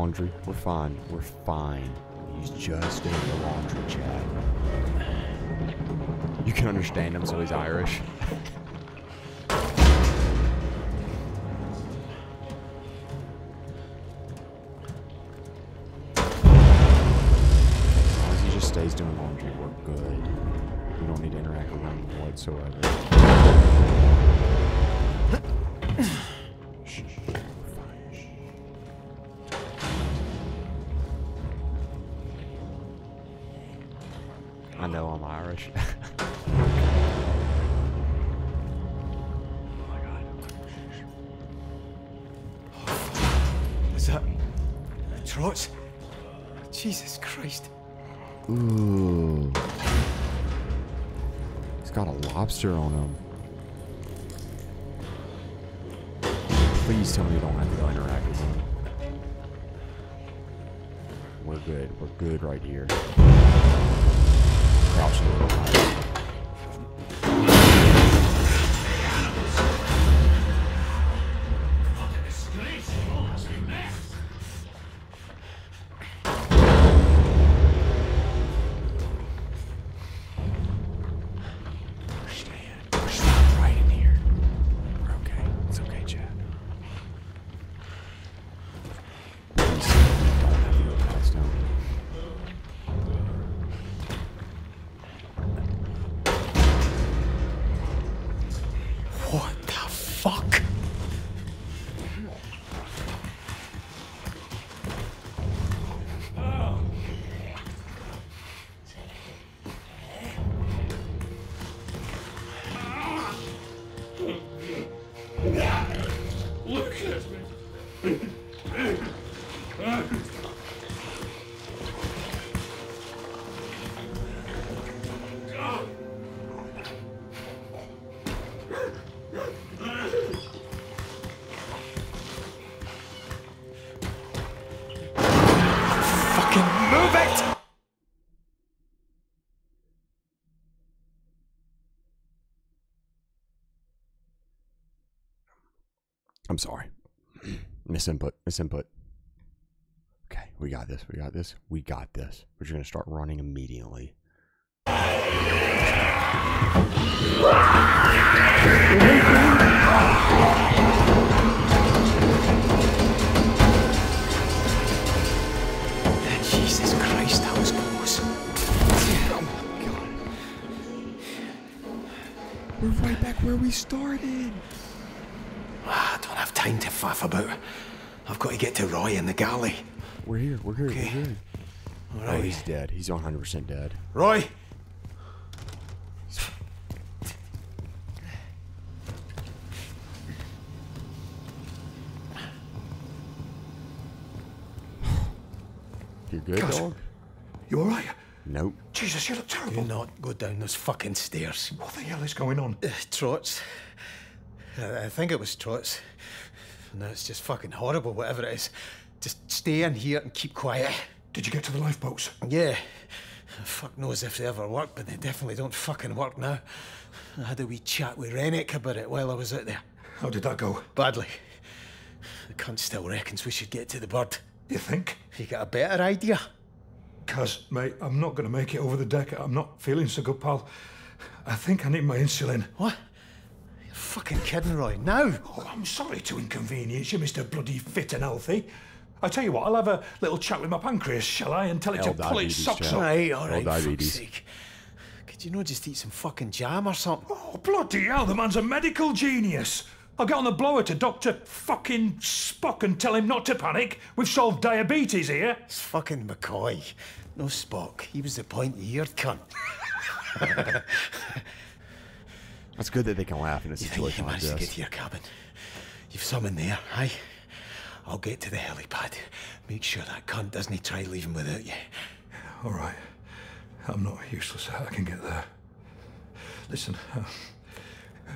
laundry. We're fine. We're fine. He's just in the laundry, Chad. You can understand him, so he's Irish. He just stays doing laundry, we're good. We don't need to interact with him whatsoever. Know I'm Irish. That Trots? Jesus Christ. Ooh. He's got a lobster on him. Please tell me you don't have to go interact with him. We're good. We're good right here. Crouch sorry. Misinput. Misinput. Okay, we got this. We got this. We got this. We're just gonna start running immediately. Jesus Christ, that was close. Oh my god. We're right back where we started. Ah, I don't have time to faff about. I've got to get to Roy in the galley. We're here. We're here. Okay. We're here. All Oh, he's dead. He's 100% dead. Roy! you're good, Gus, dog? You alright? Nope. Jesus, you look terrible. Do not go down those fucking stairs. What the hell is going on? Uh, trots. I, I think it was trots. No, it's just fucking horrible, whatever it is. Just stay in here and keep quiet. Did you get to the lifeboats? Yeah. Fuck knows if they ever work, but they definitely don't fucking work now. I had a wee chat with Rennick about it while I was out there. How did that go? Badly. The cunt still reckons we should get to the bird. You think? You got a better idea? Caz, mate, I'm not going to make it over the deck. I'm not feeling so good, pal. I think I need my insulin. What? You're fucking kidding, no! Oh, I'm sorry to inconvenience you, Mr. Bloody Fit and Healthy. I tell you what, I'll have a little chat with my pancreas, shall I, and tell it L to pull its diabetes, socks Jack. up. All right, all Well, right. fuck's sake. Could you not just eat some fucking jam or something? Oh, bloody hell, the man's a medical genius. I'll get on the blower to Dr. fucking Spock and tell him not to panic. We've solved diabetes here. It's fucking McCoy. No Spock. He was the pointy-eared cunt. It's good that they can laugh in a You think you situation can like manage to get to your cabin? You've some in there, aye? I'll get to the helipad. Make sure that cunt doesn't try leaving without you. All right. I'm not useless. I can get there. Listen, uh,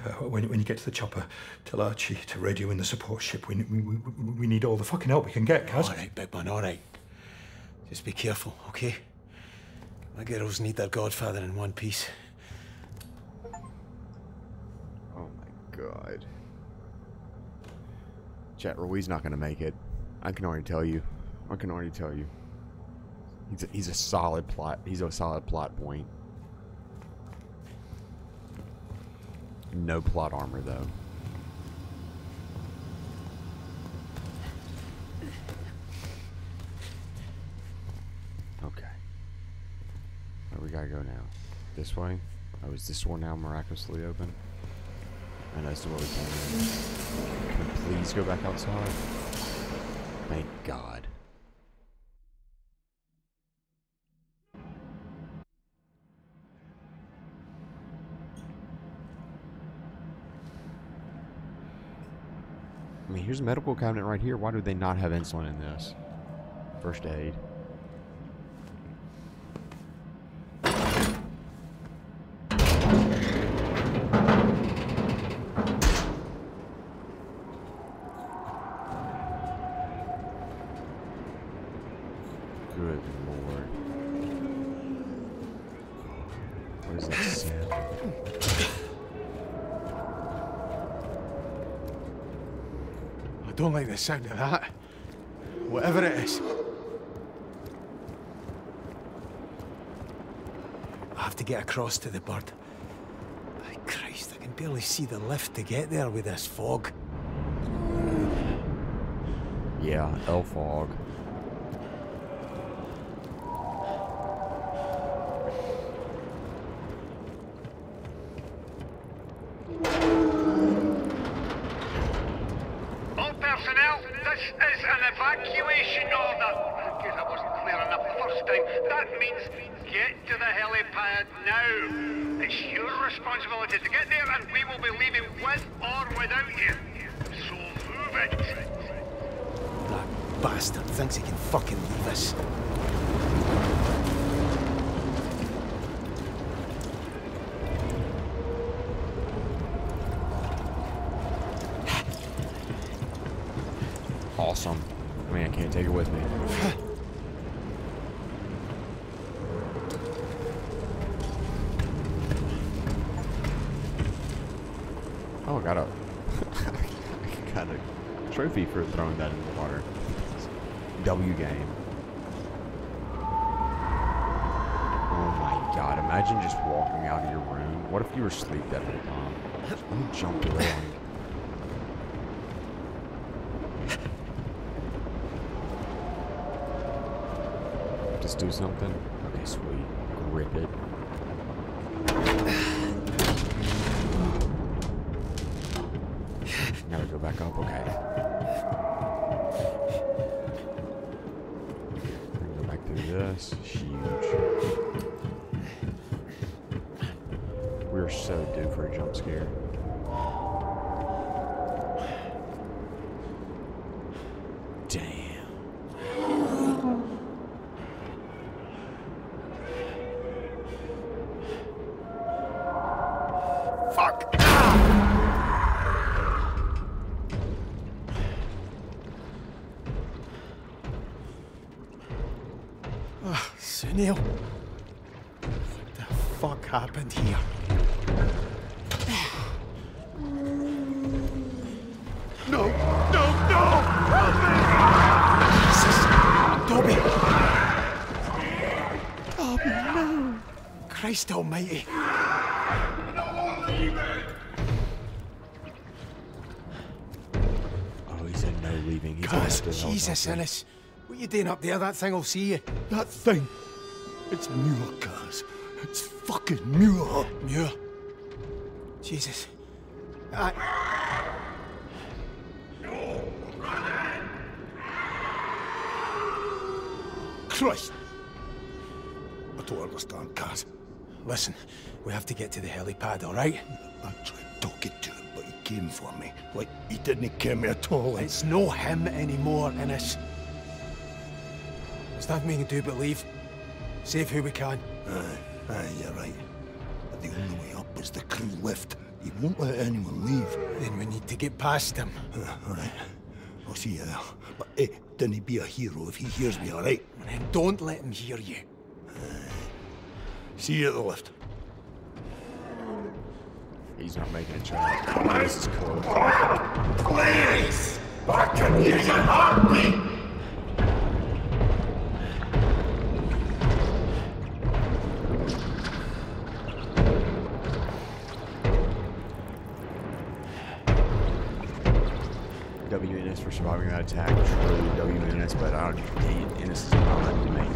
uh, when, when you get to the chopper, tell Archie to radio in the support ship. We, we, we, we need all the fucking help we can get, Caz. All right, big man, all right. Just be careful, okay? My girls need their godfather in one piece. Oh my god. Chat Roy's not gonna make it. I can already tell you. I can already tell you. He's a, he's a solid plot. He's a solid plot point. No plot armor though. Okay. Where we gotta go now? This way? Oh, is this door now miraculously open? And the door we came in. Can we please go back outside? Thank God. I mean, here's a medical cabinet right here. Why do they not have insulin in this? First aid. The sound of that. Whatever it is. I have to get across to the bird. By Christ, I can barely see the lift to get there with this fog. Yeah, L fog. All personnel, this is an evacuation order. Case I wasn't clear enough the first time, that means get to the helipad now. It's your responsibility to get there, and we will be leaving with or without you. So move it. That bastard thinks he can fucking leave us. Awesome. I mean, I can't take it with me. Oh, I got a, I got a trophy for throwing that in the water. W game. Oh my god, imagine just walking out of your room. What if you were asleep that? Let me jump around. Do something? Okay, sweet. Grip it. Gotta go back up, okay. Go back through this. Huge. We're so due for a jump scare. Sunil. What the fuck happened here? No, no, no! Help me! Jesus! Dobby! Dobby, oh, no! Christ almighty! Oh, he said no leaving. He's gonna Cuz, have to help Jesus. Ennis. What you doing up there? That thing will see you. That thing. It's Muir, Caz. It's fucking Muir. Muir. Jesus. I... Christ. I don't understand, Caz. Listen, we have to get to the helipad, all right? I tried talking to him, but he came for me. Like, he didn't care me at all. It's no him anymore, Ennis. There's nothing we can do but leave. Save who we can. Aye, aye, you're right. But the only way up is the crew lift. He won't let anyone leave. Then we need to get past him. Uh, all right. I'll see you there. But eh, don't be a hero if he hears me, all right? And then don't let him hear you. See you at the lift. He's not making a change. This is cool. Please! I can hear your heartbeat! I'm gonna attack True W units, but I don't think Ennis is not to me.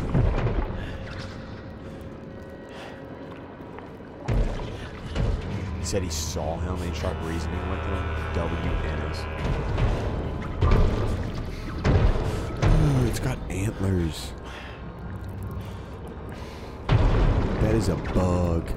He said he saw him and he started reasoning with him. W Ennis. Ooh, it's got antlers. That is a bug.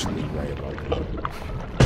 actually right about it.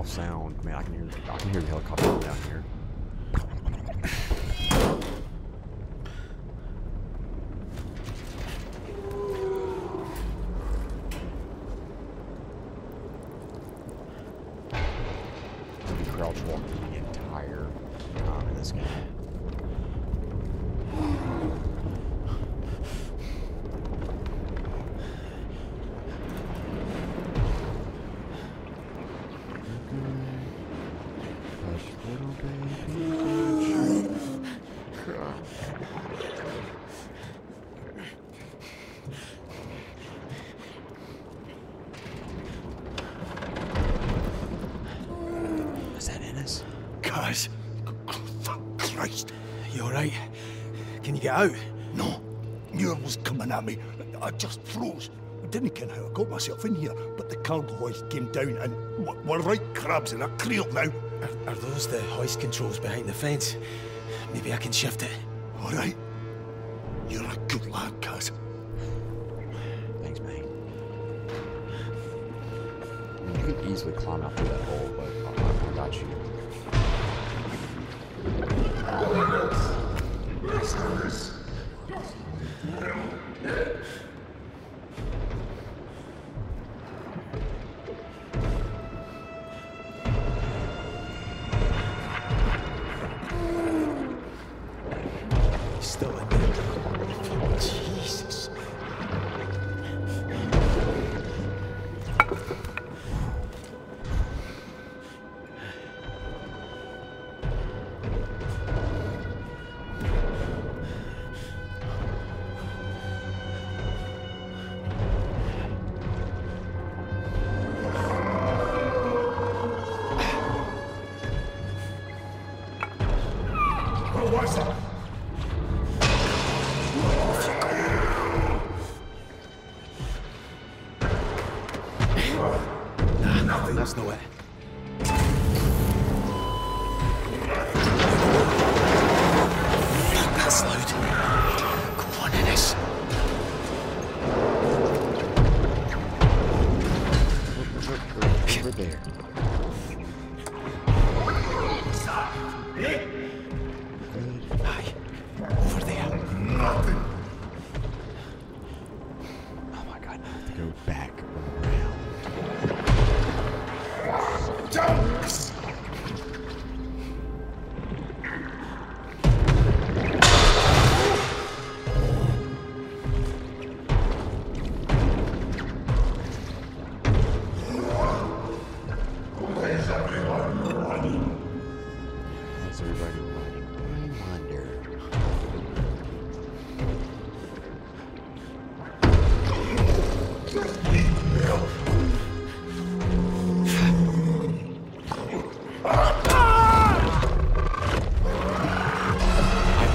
Off sound, man, I can hear I can hear the helicopter down here. Crouch walking the entire time in this game. Get out? No. Muir was coming at me. I just froze. I didn't ken how I got myself in here, but the cargo hoist came down and we're right crabs in a creel now. Are, are those the hoist controls behind the fence? Maybe I can shift it. All right.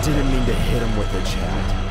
Didn't mean to hit him with a chat.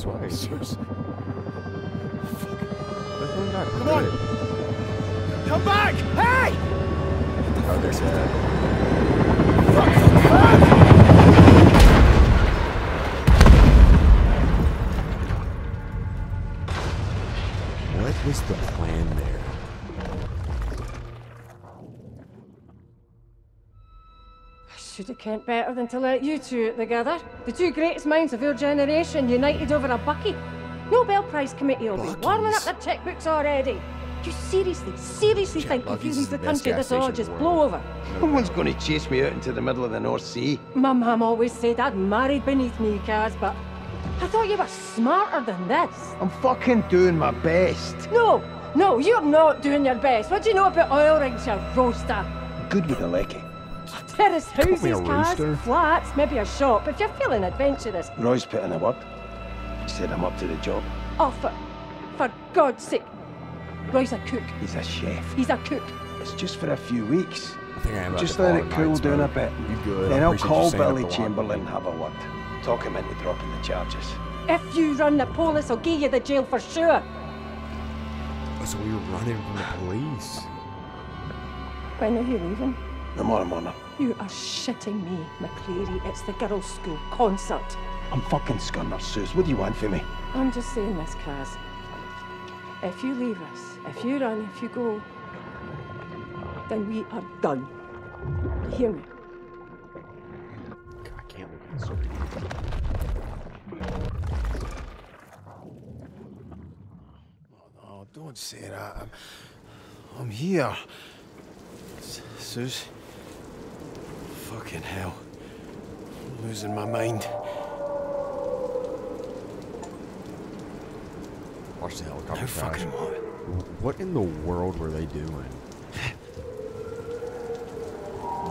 This way. Should have kent better than to let you two together. The two greatest minds of your generation united over a bucky. Nobel Prize committee will be warming up their checkbooks already. You seriously, seriously think if you Buc-ee's leave the the country this all just blow over? No one's going to chase me out into the middle of the North Sea. My mum always said I'd married beneath me, Caz, but I thought you were smarter than this. I'm fucking doing my best. No, no, you're not doing your best. What do you know about oil rigs, you roaster? Good with the lecky. Terrace Call me houses, a Caz, rooster. flats, maybe a shop, if you're feeling adventurous. Roy's put in a word. He said I'm up to the job. Oh, for, for God's sake. Roy's a cook. He's a chef. He's a cook. It's just for a few weeks. I think I am Just let it it cool nights, down a bit. You good? I Then I'll you call staying up Billy. Chamberlain and have a word. Talk him into dropping the charges. If you run the police, I'll give you the jail for sure. So we were running from the police. When are you leaving? Tomorrow morning. You are shitting me, McLeary. It's the girls' school concert. I'm fucking scunner, Suze. What do you want from me? I'm just saying this, Caz. If you leave us, if you run, if you go, then we are done. You hear me? I can't look at this. Oh, don't say that. I'm, I'm here. S- Suze. Fucking hell. I'm losing my mind. Watch the helicopter How crash. fucking what? What in the world were they doing?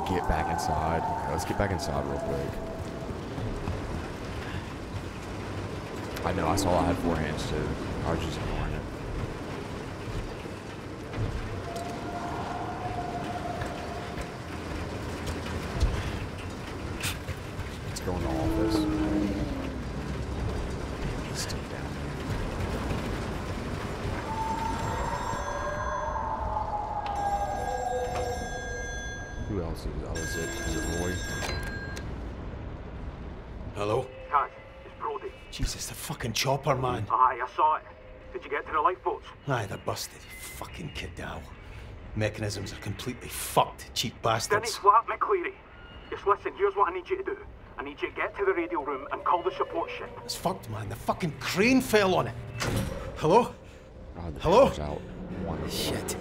Get back inside. Okay, let's get back inside real quick. I know, I saw I had four hands too. I was just ignoring it. Let's go in the office. He's still down there. Who else is oh, is it? Is it Roy? Hello? Caz, it's Brody. Jesus, the fucking chopper, man. Aye, I saw it. Did you get to the lifeboats? Aye, they're busted. Fucking kidal. Mechanisms are completely fucked, cheap Denny bastards. Flat McLeary. Just listen, here's what I need you to do. I need you to get to the radio room and call the support ship. It's fucked, man. The fucking crane fell on it. Hello? God, Hello? power's out. Wonderful. Shit.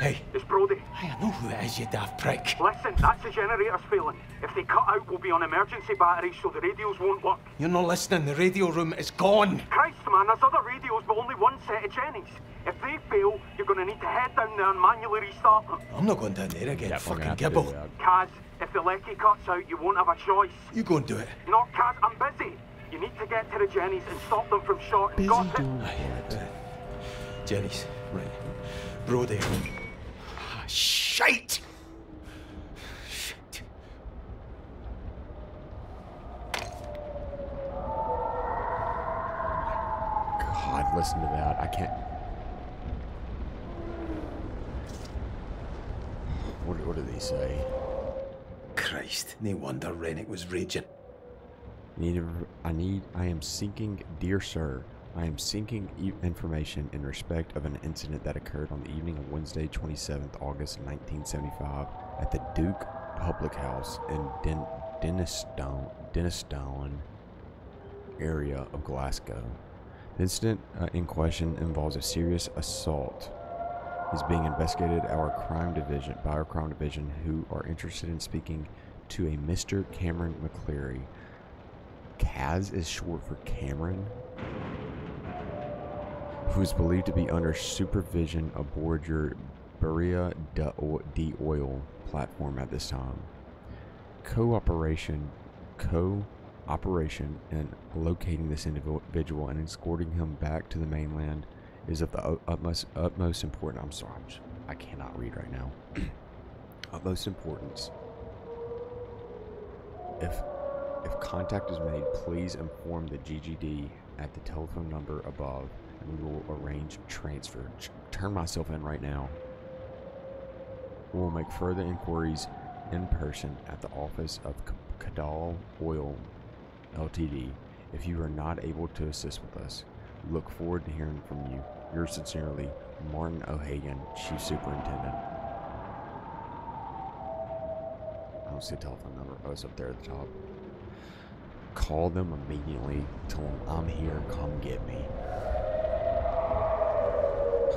Hey. It's Brody. Hey, I know who it is, you daft prick. Listen, that's the generators failing. If they cut out, we'll be on emergency batteries so the radios won't work. You're not listening. The radio room is gone. Christ, man, there's other radios, but only one set of Jennies. If they fail, you're going to need to head down there and manually restart them. I'm not going down there again. Yeah, fucking have to gibble. Caz, if the lecky cuts out, you won't have a choice. You go and do it. No, Caz, I'm busy. You need to get to the Jennies and stop them from short. Got it? Aye, Jenny's, right. Brody. Shite! Shit. God, listen to that. I can't. What, what did he say? Christ, no wonder Rennick was raging. Need I need. I am sinking, dear sir. I am seeking e- information in respect of an incident that occurred on the evening of Wednesday, 27th August 1975 at the Duke Public House in Den- Dennistoun, Dennistoun area of Glasgow. The incident uh, in question involves a serious assault. Is being investigated our crime division by our crime division, who are interested in speaking to a Mr. Cameron McLeary. Caz is short for Cameron, who is believed to be under supervision aboard your Beira D Oil platform at this time. Cooperation, cooperation in locating this individual and escorting him back to the mainland is of the utmost utmost importance. I'm sorry, I'm just, I cannot read right now. utmost importance. If if contact is made, please inform the GGD at the telephone number above, we will arrange transfer. Turn myself in right now. We will make further inquiries in person at the office of Cadal Oil Ltd. If you are not able to assist with us, look forward to hearing from you. Yours sincerely, Martin O'Hagan, Chief Superintendent. I don't see a telephone number. Oh, it's up there at the top. Call them immediately. Tell them I'm here. Come get me.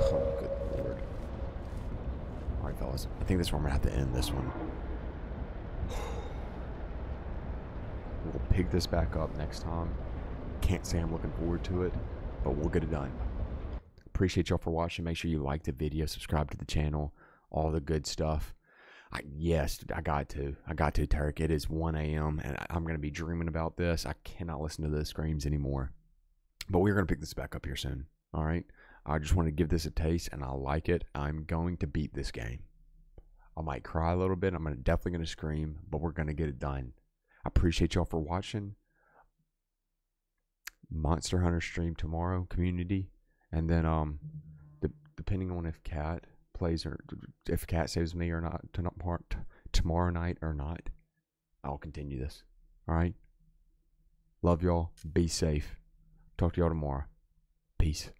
Oh, good lord. Alright, fellas. I think this one going to have to end this one. We'll pick this back up next time. Can't say I'm looking forward to it, but we'll get it done. Appreciate y'all for watching. Make sure you like the video, subscribe to the channel, all the good stuff. I, yes, I got to. I got to, Turk. It is 1 a.m. and I'm going to be dreaming about this. I cannot listen to the screams anymore. But we're going to pick this back up here soon. All right. I just want to give this a taste and I like it. I'm going to beat this game. I might cry a little bit. I'm definitely going to scream, but we're going to get it done. I appreciate y'all for watching. Monster Hunter stream tomorrow, community. And then, um, de- depending on if Cat plays or if Cat saves me or not tomorrow night or not, I'll continue this. All right. Love y'all. Be safe. Talk to y'all tomorrow. Peace.